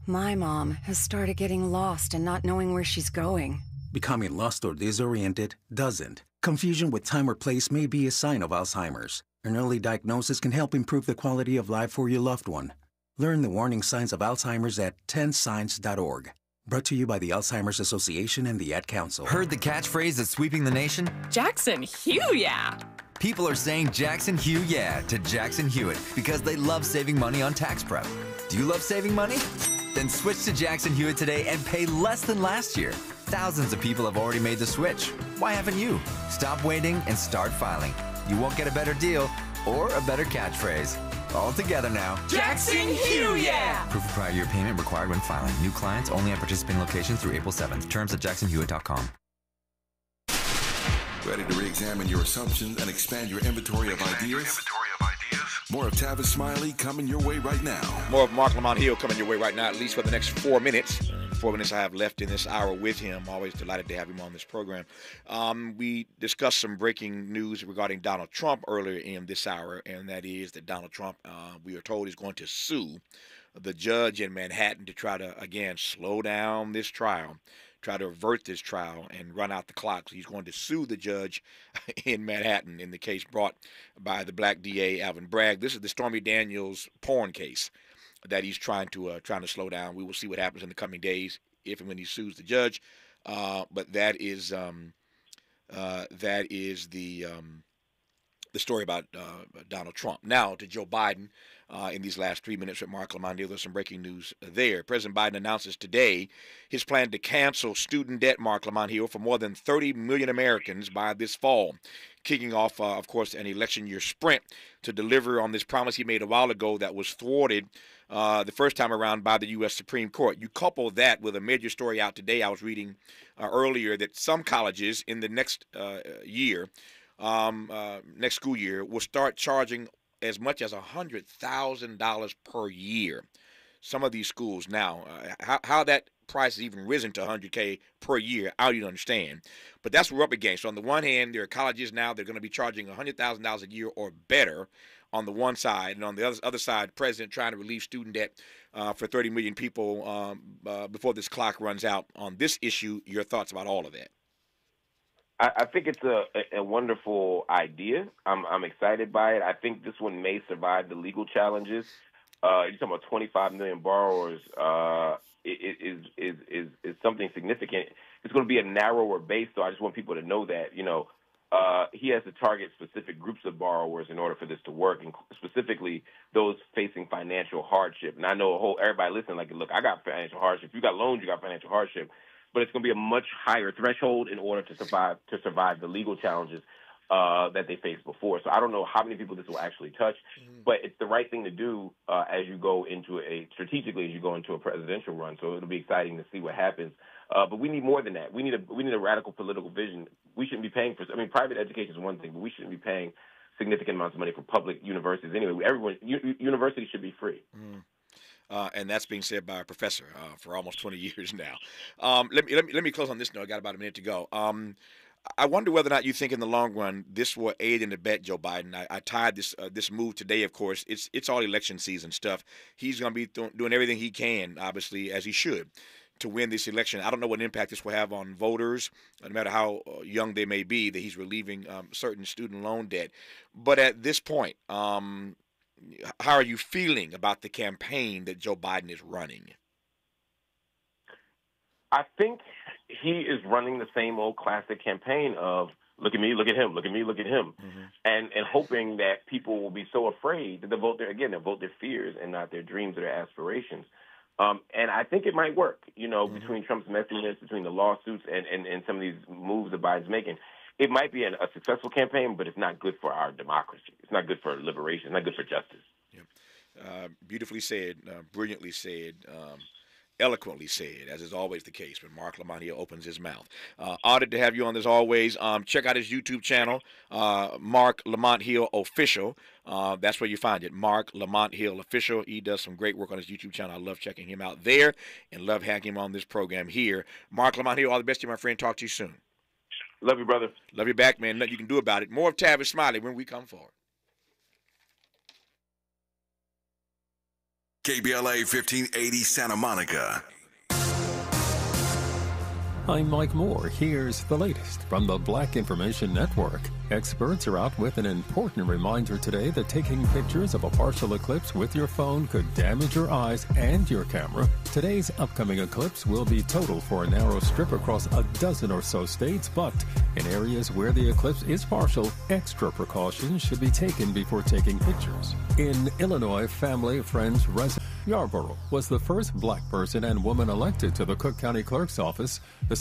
My mom has started getting lost and not knowing where she's going. Becoming lost or disoriented doesn't. Confusion with time or place may be a sign of Alzheimer's. An early diagnosis can help improve the quality of life for your loved one. Learn the warning signs of Alzheimer's at 10signs.org. Brought to you by the Alzheimer's Association and the Ad Council. Heard the catchphrase that's sweeping the nation? Jackson, Hugh, yeah. People are saying Jackson Hewitt yeah to Jackson Hewitt because they love saving money on tax prep. Do you love saving money? Then switch to Jackson Hewitt today and pay less than last year. Thousands of people have already made the switch. Why haven't you? Stop waiting and start filing. You won't get a better deal or a better catchphrase. All together now. Jackson Hewitt yeah! Proof of prior year payment required when filing. New clients only at participating locations through April 7th. Terms at jacksonhewitt.com. Ready to re-examine your assumptions and expand your inventory of ideas? More of Tavis Smiley coming your way right now. More of Marc Lamont Hill coming your way right now, at least for the next four minutes. Four minutes I have left in this hour with him. Always delighted to have him on this program. Um, we discussed some breaking news regarding Donald Trump earlier in this hour, and that is that Donald Trump, uh, we are told, is going to sue the judge in Manhattan to try to, again, slow down this trial try to avert this trial and run out the clock. So he's going to sue the judge in Manhattan in the case brought by the black DA Alvin Bragg. This is the Stormy Daniels porn case that he's trying to uh, trying to slow down. We will see what happens in the coming days if and when he sues the judge. Uh, but that is um, uh, that is the um, the story about uh, Donald Trump. Now to Joe Biden uh, in these last three minutes with Marc Lamont. There's some breaking news there. President Biden announces today his plan to cancel student debt, Marc Lamont Hill, for more than 30 million Americans by this fall, kicking off, uh, of course, an election year sprint to deliver on this promise he made a while ago that was thwarted uh, the first time around by the U.S. Supreme Court. You couple that with a major story out today I was reading uh, earlier that some colleges in the next uh, year, um, uh, next school year, will start charging as much as $100,000 per year. Some of these schools now, uh, how, how that price has even risen to 100K per year, I don't understand. But that's what we're up against. So on the one hand, there are colleges now that are going to be charging $100,000 a year or better on the one side, and on the other, other side, president trying to relieve student debt uh, for 30 million people um, uh, before this clock runs out. On this issue, your thoughts about all of that? I, I think it's a, a wonderful idea. I'm, I'm excited by it. I think this one may survive the legal challenges. Uh, you're talking about 25 million borrowers. Is is is is something significant. It's going to be a narrower base, so I just want people to know that you know uh, he has to target specific groups of borrowers in order for this to work, and specifically those facing financial hardship. And I know a whole everybody listening, like, look, I got financial hardship. You got loans, you got financial hardship but it's going to be a much higher threshold in order to survive to survive the legal challenges uh, that they faced before. So I don't know how many people this will actually touch, mm-hmm. but it's the right thing to do uh, as you go into a strategically as you go into a presidential run. So it'll be exciting to see what happens. Uh, but we need more than that. We need a we need a radical political vision. We shouldn't be paying for. I mean, private education is one thing, but we shouldn't be paying significant amounts of money for public universities anyway. Everyone, u- universities should be free. Mm. Uh, and that's being said by a professor uh, for almost 20 years now. Um, let, me, let, me, let me close on this note. I got about a minute to go. Um, I wonder whether or not you think in the long run this will aid and abet Joe Biden. I, I tied this uh, this move today. Of course, it's it's all election season stuff. He's going to be th- doing everything he can, obviously, as he should, to win this election. I don't know what impact this will have on voters, no matter how uh, young they may be. That he's relieving um, certain student loan debt, but at this point, um, how are you feeling about the campaign that Joe Biden is running? I think he is running the same old classic campaign of look at me, look at him, look at me, look at him, mm-hmm. and and hoping that people will be so afraid that they vote their again they vote their fears and not their dreams or their aspirations. Um, and I think it might work, you know, mm-hmm. between Trump's messiness, between the lawsuits, and, and, and some of these moves that Biden's making it might be an, a successful campaign, but it's not good for our democracy. It's not good for liberation. It's not good for justice. Yeah. Uh, beautifully said, uh, brilliantly said, um, eloquently said, as is always the case when Marc Lamont Hill opens his mouth. Uh, honored to have you on as always. Um, check out his YouTube channel, uh, Marc Lamont Hill Official. Uh, that's where you find it, Marc Lamont Hill Official. He does some great work on his YouTube channel. I love checking him out there and love having him on this program here. Marc Lamont Hill, all the best to you, my friend. Talk to you soon. Love you, brother. Love you back, man. Nothing you can do about it. More of Tavis Smiley when we come forward. KBLA 1580 Santa Monica. I'm Mike Moore. Here's the latest from the Black Information Network. Experts are out with an important reminder today that taking pictures of a partial eclipse with your phone could damage your eyes and your camera. Today's upcoming eclipse will be total for a narrow strip across a dozen or so states, but in areas where the eclipse is partial, extra precautions should be taken before taking pictures. In Illinois, family, friends, residents, Yarborough was the first black person and woman elected to the Cook County Clerk's office. The